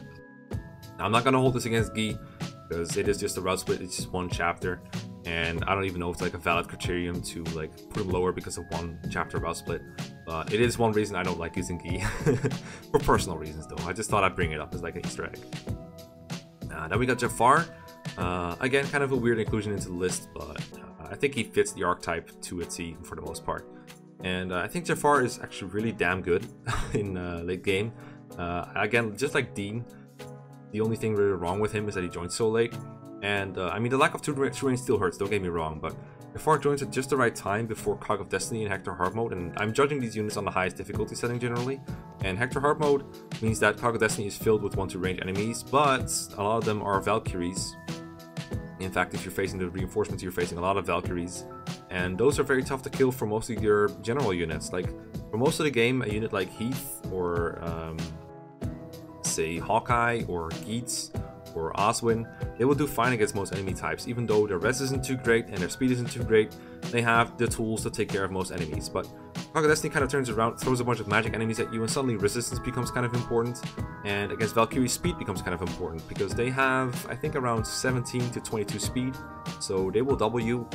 Now, I'm not gonna hold this against Guy because it is just a route split. It's just one chapter, and I don't even know if it's like a valid criterion to like put him lower because of one chapter route split. But it is one reason I don't like using Guy <laughs> for personal reasons, though. I just thought I'd bring it up as like an Easter egg. Uh, then we got Jaffar. Uh, again, kind of a weird inclusion into the list, but uh, I think he fits the archetype to a T for the most part. And uh, I think Jaffar is actually really damn good <laughs> in uh, late game. Uh, again, just like Dean, the only thing really wrong with him is that he joins so late. And I mean, the lack of two range still hurts, don't get me wrong, but Jaffar joins at just the right time before Cog of Destiny and Hector Hard mode, and I'm judging these units on the highest difficulty setting generally. And Hector Hard mode means that Cog of Destiny is filled with 1-2 range enemies, but a lot of them are Valkyries. In fact, if you're facing the reinforcements, you're facing a lot of Valkyries, and those are very tough to kill for most of your general units. Like, for most of the game, a unit like Heath or, um, say, Hawkeye or Geitz or Oswin, they will do fine against most enemy types, even though their res isn't too great and their speed isn't too great, they have the tools to take care of most enemies. But of Destiny kind of turns around, throws a bunch of magic enemies at you, and suddenly resistance becomes kind of important, and against Valkyrie, speed becomes kind of important, because they have, I think, around 17 to 22 speed, so they will double you.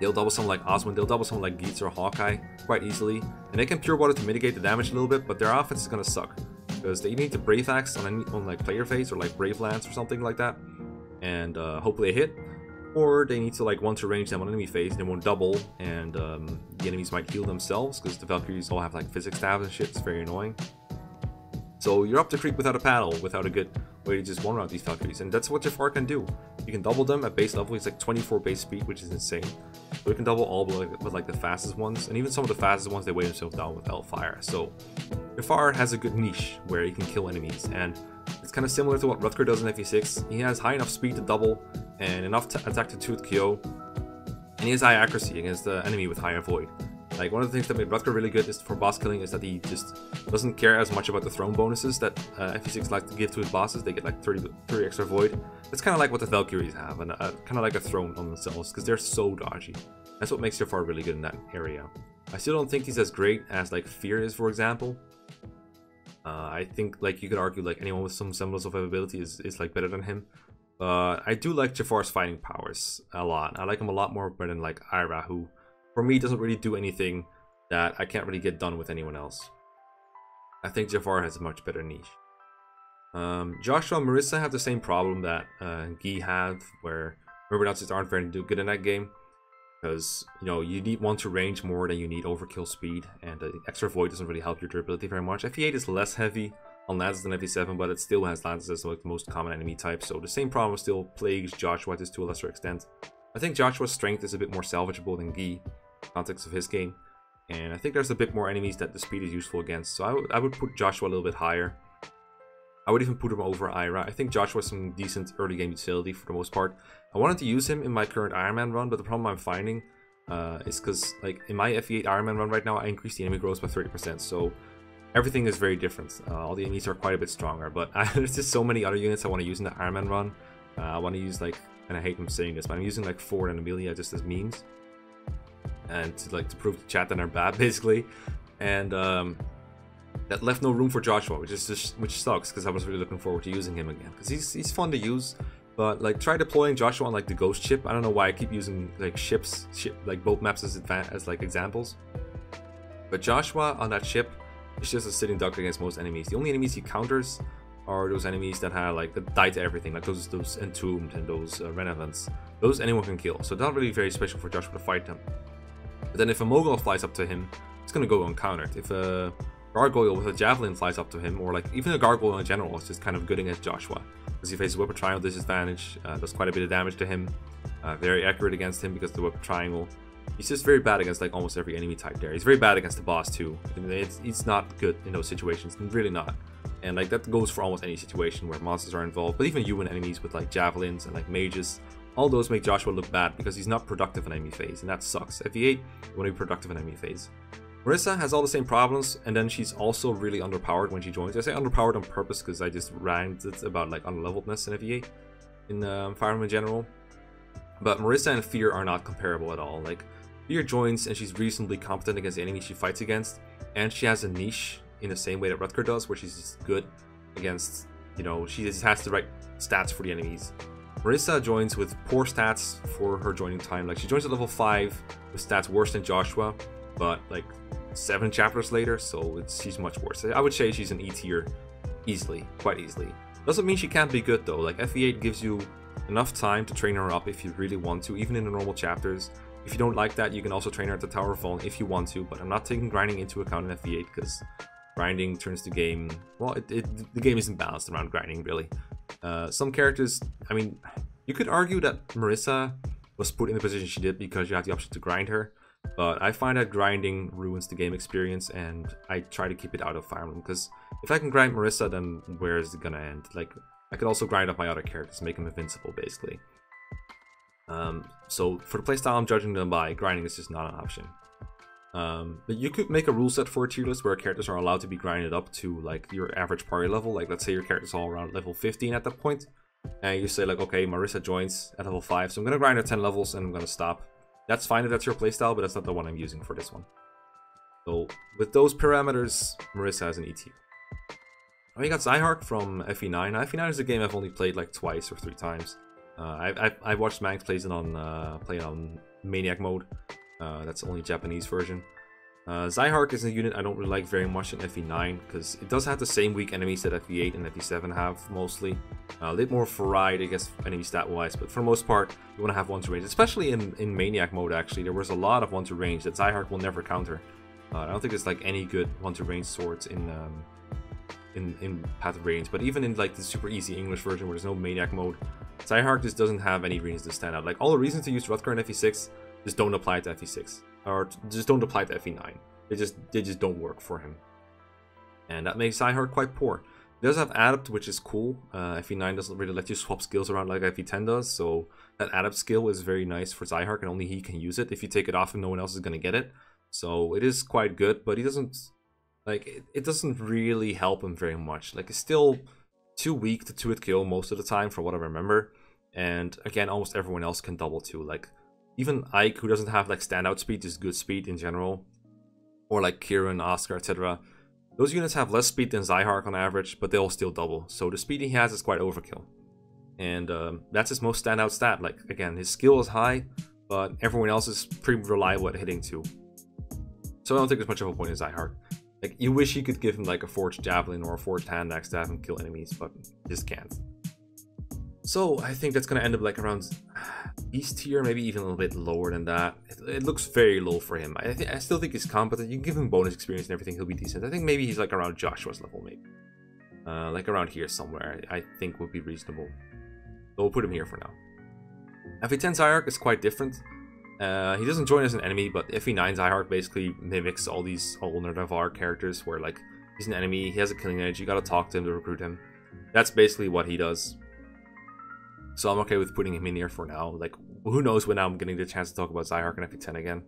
They'll double someone like Oswin, they'll double someone like Geitz or Hawkeye quite easily, and they can Pure Water to mitigate the damage a little bit, but their offense is gonna suck because they need to Brave Axe on, any, on like player phase or like Brave Lance or something like that, and uh, hopefully hit. Or they need to like want to range them on enemy phase, and they won't double, and um, the enemies might heal themselves because the Valkyries all have like physics stabs and shit. It's very annoying. So you're up the creek without a paddle, without a good way to just one round these Valkyries, and that's what your Jaffar can do. You can double them at base level. He's like 24 base speed, which is insane. So you can double all with like, the fastest ones, and even some of the fastest ones they weigh themselves down with Hellfire. So your Jaffar has a good niche where he can kill enemies, and it's kind of similar to what Rutger does in FE6. He has high enough speed to double and enough to attack to tooth KO, and he has high accuracy against the enemy with high avoid. Like one of the things that made Rutger really good is for boss killing is that he just doesn't care as much about the throne bonuses that uh, FE6 like to give to his bosses. They get like 30, 30 extra void. It's kind of like what the Valkyries have, and uh, kind of like a throne on themselves because they're so dodgy. That's what makes Jaffar really good in that area. I still don't think he's as great as like Fir is, for example. Uh, I think like you could argue like anyone with some semblance of ability is, is like better than him. Uh, I do like Jaffar's fighting powers a lot. I like him a lot more than like Ayra, who for me it doesn't really do anything that I can't really get done with anyone else. I think Jaffar has a much better niche. Um, Joshua and Marisa have the same problem that uh, Guy had, where Murder just aren't very good in that game. because you know you need one to range more than you need overkill speed, and the extra void doesn't really help your durability very much. FE8 is less heavy on lances than FE7, but it still has lances as like the most common enemy type, so the same problem still plagues Joshua just to a lesser extent. I think Joshua's strength is a bit more salvageable than Guy, context of his game, and I think there's a bit more enemies that the speed is useful against, so I, I would put Joshua a little bit higher. I would even put him over Ayra. I think Joshua has some decent early game utility for the most part. I wanted to use him in my current Iron Man run, but the problem I'm finding uh, is because like in my FE8 Iron Man run right now, I increased the enemy growth by 30%, so everything is very different. Uh, all the enemies are quite a bit stronger, but I, <laughs> there's just so many other units I want to use in the Iron Man run. Uh, I want to use like, and I hate him saying this, but I'm using like Forde and Amelia just as memes, and to like to prove to chat that they're bad <laughs> basically, and um, that left no room for Joshua, which is just which sucks because I was really looking forward to using him again because he's he's fun to use. But like try deploying Joshua on like the ghost ship. I don't know why I keep using like ships, ship, like boat maps as as like examples. But Joshua on that ship is just a sitting duck against most enemies. The only enemies he counters are those enemies that have like that die to everything, like those those entombed and those uh, revenants. Those anyone can kill, so not really very special for Joshua to fight them. But then if a Mogall flies up to him, it's gonna go uncountered. If a Gargoyle with a Javelin flies up to him, or like even a Gargoyle in general is just kind of good against Joshua. Because he faces Whip Triangle disadvantage, uh, does quite a bit of damage to him. Uh, very accurate against him because the Whip Triangle. He's just very bad against like almost every enemy type there. He's very bad against the boss too. It's, it's not good in those situations, really not. And like that goes for almost any situation where monsters are involved, but even human enemies with like javelins and like mages, all those make Joshua look bad because he's not productive in enemy phase, and that sucks. FE8, you want to be productive in enemy phase. Marisa has all the same problems, and then she's also really underpowered when she joins. I say underpowered on purpose because I just ranted about like unleveledness in FE8 in um, Fire Emblem in general. But Marisa and Fir are not comparable at all. Like, Fir joins and she's reasonably competent against the enemy she fights against, and she has a niche in the same way that Rutger does, where she's just good against, you know, she just has the right stats for the enemies. Marisa joins with poor stats for her joining time. Like, she joins at level 5 with stats worse than Joshua, but like seven chapters later, so it's she's much worse. I would say she's an E tier easily, quite easily. Doesn't mean she can't be good though. Like FE8 gives you enough time to train her up if you really want to, even in the normal chapters. If you don't like that, you can also train her at the Tower of Fallen if you want to, but I'm not taking grinding into account in FE8 because grinding turns the game, well, it, it, the game isn't balanced around grinding really. Uh, some characters, I mean, you could argue that Marisa was put in the position she did because you had the option to grind her, but I find that grinding ruins the game experience and I try to keep it out of Fire Emblem because if I can grind Marisa, then where is it gonna end? Like, I could also grind up my other characters, make them invincible, basically. Um, so for the playstyle I'm judging them by, grinding is just not an option. Um, but you could make a rule set for a tier list where characters are allowed to be grinded up to like your average party level. Like let's say your character's all around level 15 at that point, and you say like, okay, Marisa joins at level 5, so I'm gonna grind at 10 levels and I'm gonna stop. That's fine if that's your playstyle, but that's not the one I'm using for this one. So with those parameters, Marisa has an ET. Oh, we got Zihark from FE9. FE9 is a game I've only played like twice or three times. Uh, I, I, I watched Manx plays it on uh, play it on Maniac mode. Uh, that's the only Japanese version. Uh, Zihark is a unit I don't really like very much in FE9 because it does have the same weak enemies that FE8 and FE7 have mostly. Uh, a little more variety, I guess, enemy stat wise, but for the most part, you want to have one to range. Especially in, in Maniac mode, actually, there was a lot of one to range that Zihark will never counter. Uh, I don't think there's like any good one to range swords in um, in in Path of Radiance, but even in like the super easy English version where there's no Maniac mode, Zihark just doesn't have any reasons to stand out. Like all the reasons to use Rutger in FE6 just don't apply to FE6 or just don't apply to FE9. They just they just don't work for him, and that makes Zihark quite poor. He does have Adapt, which is cool. Uh, FE9 doesn't really let you swap skills around like FE10 does, so that Adapt skill is very nice for Zihark, and only he can use it. If you take it off, and no one else is gonna get it. So it is quite good, but he doesn't like it, it doesn't really help him very much. Like it's still too weak to two hit kill most of the time, for what I remember. And again, almost everyone else can double two. Like even Ike, who doesn't have like standout speed, just good speed in general, or like Kieran, Oscar, etc. Those units have less speed than Zihark on average, but they'll still double. So the speed he has is quite overkill. And um, that's his most standout stat. Like, again, his skill is high, but everyone else is pretty reliable at hitting too. So I don't think there's much of a point in Zihark. Like, you wish you could give him like a Forged Javelin or a Forged Hand Axe to have him kill enemies, but just can't. So I think that's gonna end up like around Beast tier, maybe even a little bit lower than that. It, it looks very low for him. I, I still think he's competent. You can give him bonus experience and everything, he'll be decent. I think maybe he's like around Joshua's level, maybe. Uh, like around here somewhere, I think would be reasonable. So we'll put him here for now. FE10 Zihark is quite different. Uh, he doesn't join as an enemy, but FE9 Zihark basically mimics all these older Navarre characters where like he's an enemy, he has a killing edge, you gotta talk to him to recruit him. That's basically what he does. So I'm okay with putting him in here for now. Like, who knows when I'm getting the chance to talk about Zihark and FE10 again.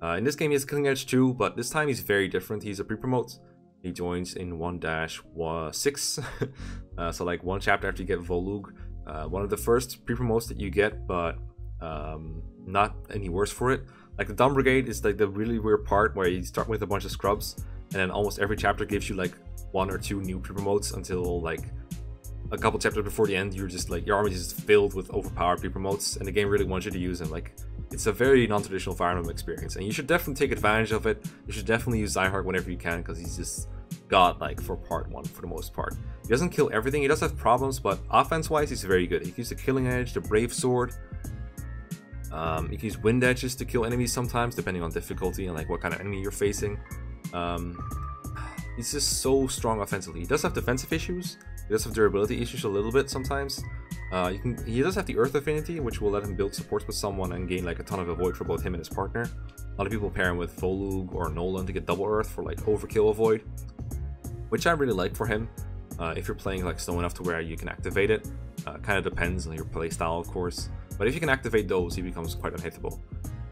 Uh, in this game, he has Killing Edge too, but this time he's very different. He's a pre-promote. He joins in 1-6, <laughs> uh, so like one chapter after you get Volug. Uh, one of the first pre-promotes that you get, but um, not any worse for it. Like the Dawn Brigade is like the really weird part where you start with a bunch of scrubs, and then almost every chapter gives you like one or two new pre-promotes until like a couple chapters before the end, you're just like your army is filled with overpowered pre-promotes, and the game really wants you to use them. Like it's a very non-traditional Fire Emblem experience, and you should definitely take advantage of it. You should definitely use Zihark whenever you can, because he's just godlike for part one for the most part. He doesn't kill everything. He does have problems, but offense-wise, he's very good. He can use the Killing Edge, the Brave Sword. Um, you can use Wind Edges to kill enemies sometimes, depending on difficulty and like what kind of enemy you're facing. Um, <sighs> he's just so strong offensively. He does have defensive issues, he does have durability issues a little bit sometimes. Uh, you can he does have the Earth Affinity, which will let him build supports with someone and gain like a ton of avoid for both him and his partner. A lot of people pair him with Volug or Nolan to get double Earth for like overkill avoid, which I really like for him. Uh, if you're playing like slow enough to where you can activate it, uh, kind of depends on your playstyle, of course. But if you can activate those, he becomes quite unhittable.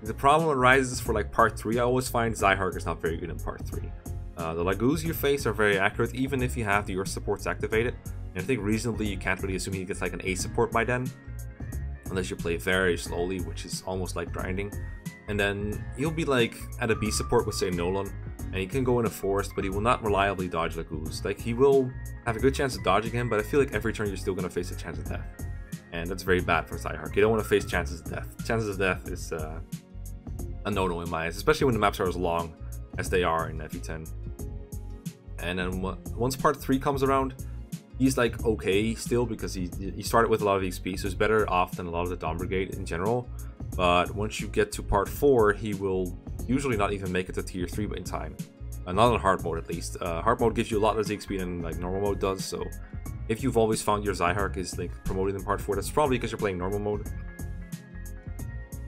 The problem arises for like part 3, I always find Zihark is not very good in part 3. Uh, the Laguz you face are very accurate even if you have Earth supports activated. And I think reasonably you can't really assume he gets like an A support by then. Unless you play very slowly, which is almost like grinding. And then he'll be like at a B support with say Nolan. And he can go in a forest, but he will not reliably dodge Laguz. Like he will have a good chance of dodging him, but I feel like every turn you're still going to face a chance of death. And that's very bad for Zihark. You don't want to face chances of death. Chances of death is uh, a no-no in my eyes, especially when the maps are as long as they are in FE10. And then once part 3 comes around, he's like okay still because he, he started with a lot of XP, so he's better off than a lot of the Dawn Brigade in general. But once you get to part 4, he will usually not even make it to tier 3 in time. Uh, not on hard mode at least. Uh, hard mode gives you a lot less XP than like normal mode does, so if you've always found your Zihark is like promoted in part 4, that's probably because you're playing normal mode.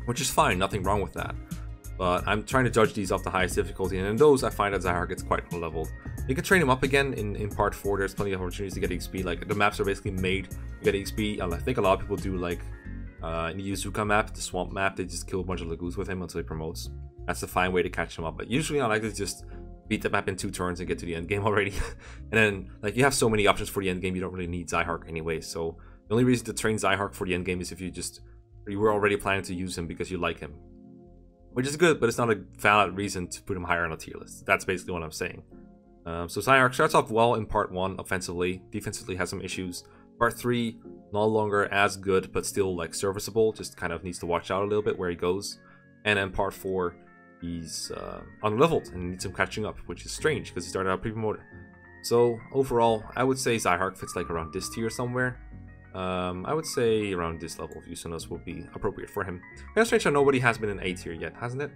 Which is fine, nothing wrong with that. But I'm trying to judge these off the highest difficulty, and in those I find that Zihark gets quite leveled. You can train him up again in, in part 4, there's plenty of opportunities to get XP, like the maps are basically made to get XP, and I think a lot of people do like uh, in the Yuzuka map, the swamp map, they just kill a bunch of Laguz with him until he promotes. That's a fine way to catch him up, but usually I like to just beat the map in two turns and get to the end game <laughs> already. and then, like, you have so many options for the end game, you don't really need Zihark anyway, so the only reason to train Zihark for the end game is if you just, you were already planning to use him because you like him. Which is good, but it's not a valid reason to put him higher on a tier list. That's basically what I'm saying. Um, so Zihark starts off well in part 1 offensively, defensively has some issues. Part 3, no longer as good, but still like serviceable, just kind of needs to watch out a little bit where he goes. And then part 4, he's uh, unleveled and needs some catching up, which is strange because he started out pre-promoted. So overall, I would say Zihark fits like around this tier somewhere. Um, I would say around this level of usefulness will be appropriate for him. Of strange nobody has been in A tier yet, hasn't it?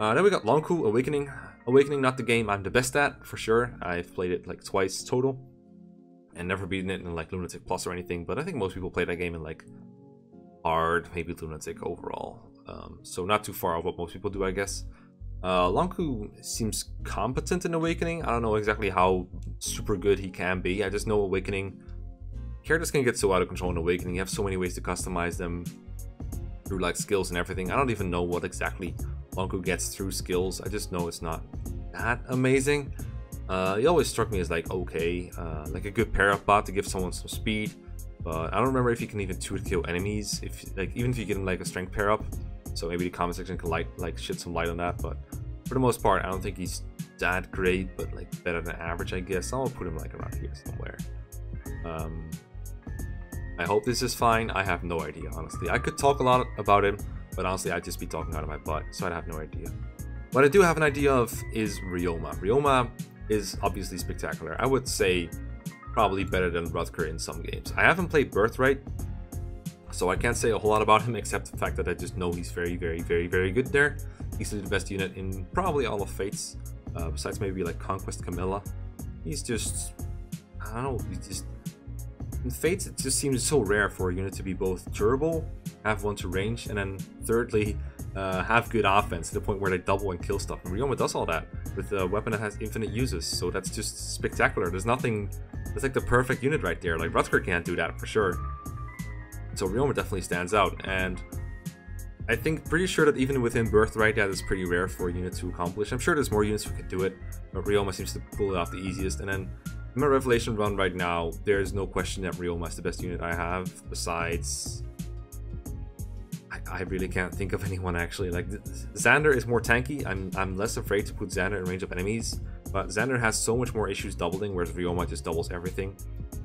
Uh, then we got Lon'qu Awakening. Awakening, not the game I'm the best at, for sure. I've played it like twice total. And never beaten it in like Lunatic Plus or anything, but I think most people play that game in like hard, maybe Lunatic overall. Um, so not too far off what most people do, I guess. Uh, Lon'qu seems competent in Awakening. I don't know exactly how super good he can be. I just know Awakening characters can get so out of control in Awakening. You have so many ways to customize them through like skills and everything. I don't even know what exactly Lon'qu gets through skills. I just know it's not that amazing. Uh, he always struck me as like okay, uh, like a good pair up bot to give someone some speed. But I don't remember if you can even two kill enemies. If like even if you get him like a strength pair up. So maybe the comment section can light like shed some light on that. But for the most part, I don't think he's that great, but like better than average, I guess. I'll put him like around here somewhere. Um, I hope this is fine. I have no idea, honestly. I could talk a lot about him, but honestly, I'd just be talking out of my butt, so I'd have no idea. What I do have an idea of is Ryoma. Ryoma is obviously spectacular. I would say probably better than Rutger in some games. I haven't played Birthright, So I can't say a whole lot about him except the fact that I just know he's very, very, very, very good there. Easily the best unit in probably all of Fates, uh, besides maybe like Conquest Camilla. He's just, I don't know, he's just in Fates, it just seems so rare for a unit to be both durable, have one to range, and then thirdly, uh, have good offense to the point where they double and kill stuff. And Ryoma does all that with a weapon that has infinite uses, so that's just spectacular. There's nothing, it's like the perfect unit right there. Like Rutger can't do that for sure. So Ryoma definitely stands out, and I think pretty sure that even within Birthright, that is pretty rare for a unit to accomplish. I'm sure there's more units who can do it, but Ryoma seems to pull it off the easiest. And then in my Revelation run right now, there's no question that Ryoma is the best unit I have, besides... I, I really can't think of <laughs> anyone actually. Like, Xander is more tanky, I'm, I'm less afraid to put Xander in range of enemies, but Xander has so much more issues doubling, whereas Ryoma just doubles everything.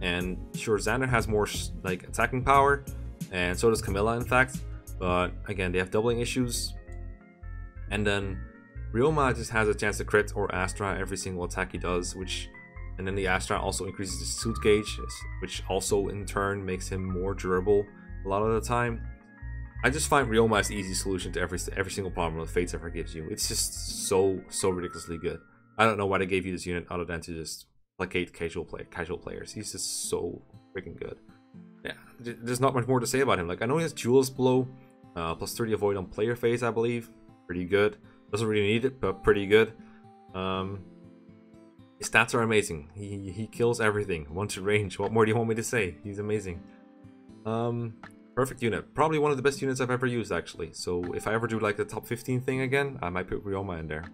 And sure, Xander has more like attacking power, and so does Camilla in fact, but again, they have doubling issues. And then Ryoma just has a chance to crit or Astra every single attack he does, which and then the astronaut also increases the suit gauge, which also in turn makes him more durable a lot of the time. I just find Ryoma's easy solution to every every single problem that Fates ever gives you. It's just so so ridiculously good. I don't know why they gave you this unit other than to just placate casual play casual players. He's just so freaking good. Yeah, there's not much more to say about him. Like I know he has Duelist's Blow, uh, plus 30 avoid on player phase, I believe. Pretty good. Doesn't really need it, but pretty good. Um, his stats are amazing. He he kills everything. One to range. What more do you want me to say? He's amazing. Um, perfect unit. Probably one of the best units I've ever used, actually. So if I ever do like the top 15 thing again, I might put Ryoma in there.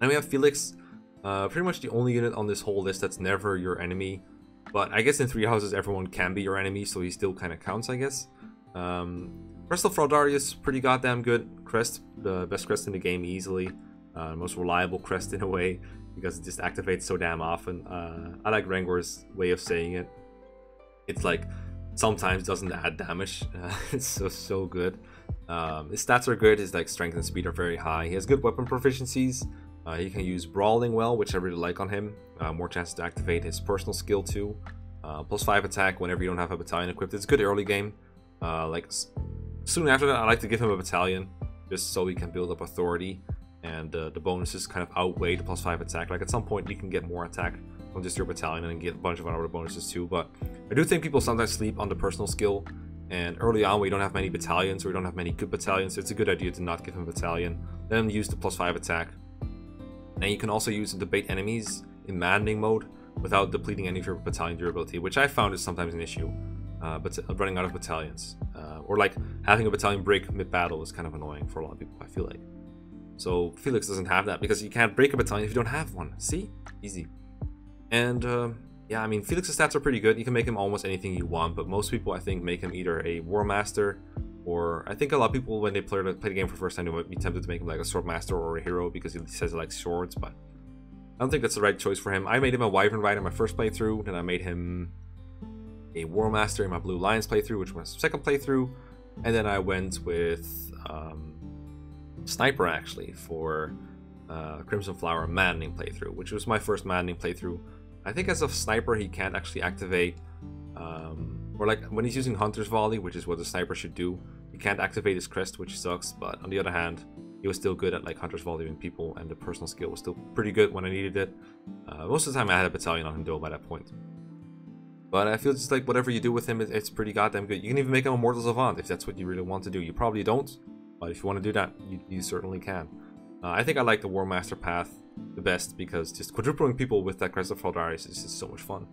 And we have Felix. Uh, pretty much the only unit on this whole list that's never your enemy. But I guess in Three Houses everyone can be your enemy, so he still kind of counts, I guess. Um, Crest of Fraldarius, pretty goddamn good. Crest, the best crest in the game easily. Uh, most reliable crest in a way because it just activates so damn often. Uh, I like Rangor's way of saying it. It's like sometimes doesn't add damage. Uh, <laughs> it's so so good. Um, his stats are good. His like strength and speed are very high. He has good weapon proficiencies. Uh, he can use brawling well, which I really like on him. Uh, more chances to activate his personal skill too. Uh, plus five attack whenever you don't have a battalion equipped. It's good early game. Uh, like soon after that, I like to give him a battalion just so he can build up authority and uh, the bonuses kind of outweigh the plus 5 attack. Like at some point you can get more attack from just your battalion and get a bunch of other bonuses too, but I do think people sometimes sleep on the personal skill, and early on we don't have many battalions or we don't have many good battalions, so it's a good idea to not give him a battalion, then use the plus 5 attack. And you can also use bait enemies in maddening mode without depleting any of your battalion durability, which I found is sometimes an issue. Uh, but running out of battalions, uh, or like having a battalion break mid-battle is kind of annoying for a lot of people. I feel like. So Felix doesn't have that because you can't break a battalion if you don't have one. See? Easy. And uh, yeah, I mean, Felix's stats are pretty good. You can make him almost anything you want, but most people, I think, make him either a War Master or I think a lot of people, when they play, play the game for the first time, they might be tempted to make him like a Sword Master or a hero because he says he likes swords, but I don't think that's the right choice for him. I made him a Wyvern Rider in my first playthrough, then I made him a War Master in my Blue Lions playthrough, which was my second playthrough, and then I went with um, Sniper actually for uh, Crimson Flower Maddening playthrough, which was my first Maddening playthrough. I think as a Sniper he can't actually activate, um, or like when he's using Hunter's Volley, which is what the Sniper should do, he can't activate his crest, which sucks, but on the other hand, he was still good at like Hunter's Volleying people, and the personal skill was still pretty good when I needed it. Uh, most of the time I had a battalion on him though by that point. But I feel just like whatever you do with him, it's pretty goddamn good. You can even make him a Mortal Savant if that's what you really want to do. You probably don't, but if you want to do that, you, you certainly can. Uh, I think I like the War Master path the best because just quadrupling people with that Crest of Fraldarius is just so much fun.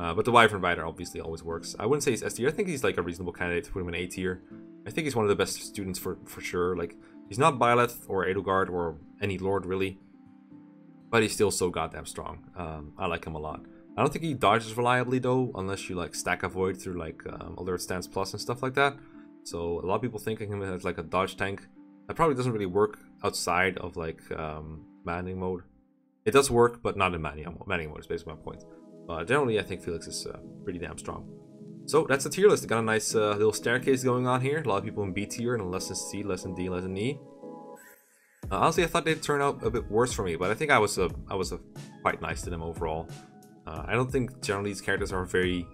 Uh, but the Wyvern Rider obviously always works. I wouldn't say he's S tier. I think he's like a reasonable candidate to put him in A tier. I think he's one of the best students for for sure. Like he's not Byleth or Edelgard or any Lord really, but he's still so goddamn strong. Um, I like him a lot. I don't think he dodges reliably though, unless you like stack avoid through like um, Alert Stance Plus and stuff like that. So a lot of people think of him as like a dodge tank. That probably doesn't really work outside of like um, Maddening mode. It does work, but not in manning, Maddening mode is basically my point. But generally, I think Felix is uh, pretty damn strong. So that's the tier list. Got a nice uh, little staircase going on here. A lot of people in B tier and less than C, less than D, less than E. Uh, honestly, I thought they'd turn out a bit worse for me, but I think I was uh, I was uh, quite nice to them overall. Uh, I don't think generally these characters are very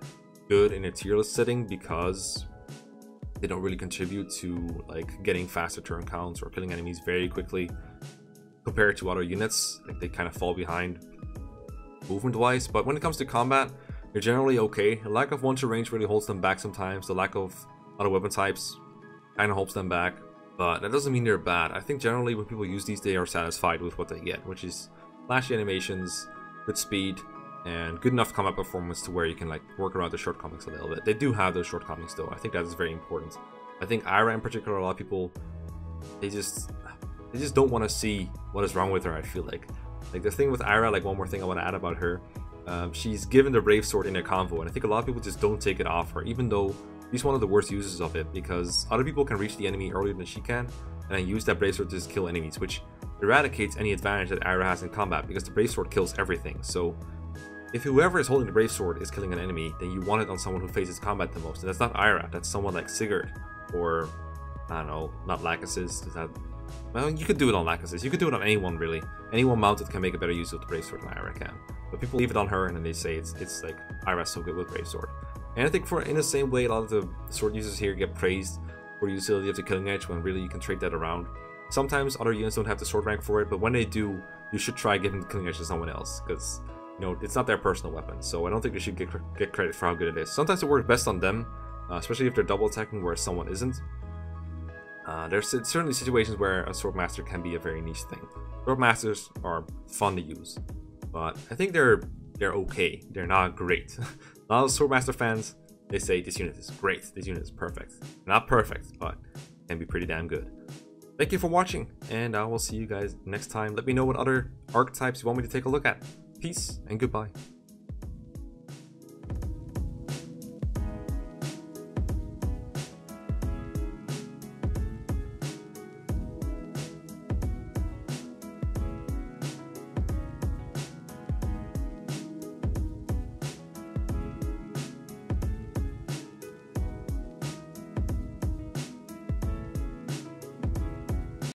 good in a tier list setting because They don't really contribute to like getting faster turn counts or killing enemies very quickly compared to other units. Like they kind of fall behind movement wise. But when it comes to combat, they're generally okay. The lack of one-to range really holds them back sometimes. The lack of other weapon types kind of holds them back. But that doesn't mean they're bad. I think generally when people use these, they are satisfied with what they get, which is flashy animations, good speed, and good enough combat performance to where you can like work around the shortcomings a little bit. They do have those shortcomings though. I think that is very important. I think Ayra in particular, a lot of people, they just they just don't want to see what is wrong with her. I feel like, like the thing with Ayra, like one more thing I want to add about her, um, she's given the Brave Sword in a convo, and I think a lot of people just don't take it off her, even though she's one of the worst users of it because other people can reach the enemy earlier than she can, and use that Brave Sword to just kill enemies, which eradicates any advantage that Ayra has in combat because the Brave Sword kills everything. So if whoever is holding the Brave Sword is killing an enemy, then you want it on someone who faces combat the most, and that's not Ayra, that's someone like Sigurd, or I don't know, not Lachesis, is that well, you could do it on Lachesis. You could do it on anyone, really. Anyone mounted can make a better use of the Brave Sword than Ayra can. But people leave it on her, and then they say it's it's like Ayra's so good with Brave Sword. And I think for in the same way, a lot of the sword users here get praised for the utility of the Killing Edge, when really you can trade that around. Sometimes other units don't have the sword rank for it, but when they do, you should try giving the Killing Edge to someone else, because know it's not their personal weapon. So I don't think they should get get credit for how good it is. Sometimes it works best on them, uh, especially if they're double attacking, where someone isn't. Uh, there's certainly situations where a Swordmaster can be a very niche thing. Swordmasters are fun to use, but I think they're they're okay. They're not great. <laughs> a lot of Swordmaster fans, they say this unit is great, this unit is perfect. Not perfect, but can be pretty damn good. Thank you for watching, and I will see you guys next time. Let me know what other archetypes you want me to take a look at. Peace and goodbye.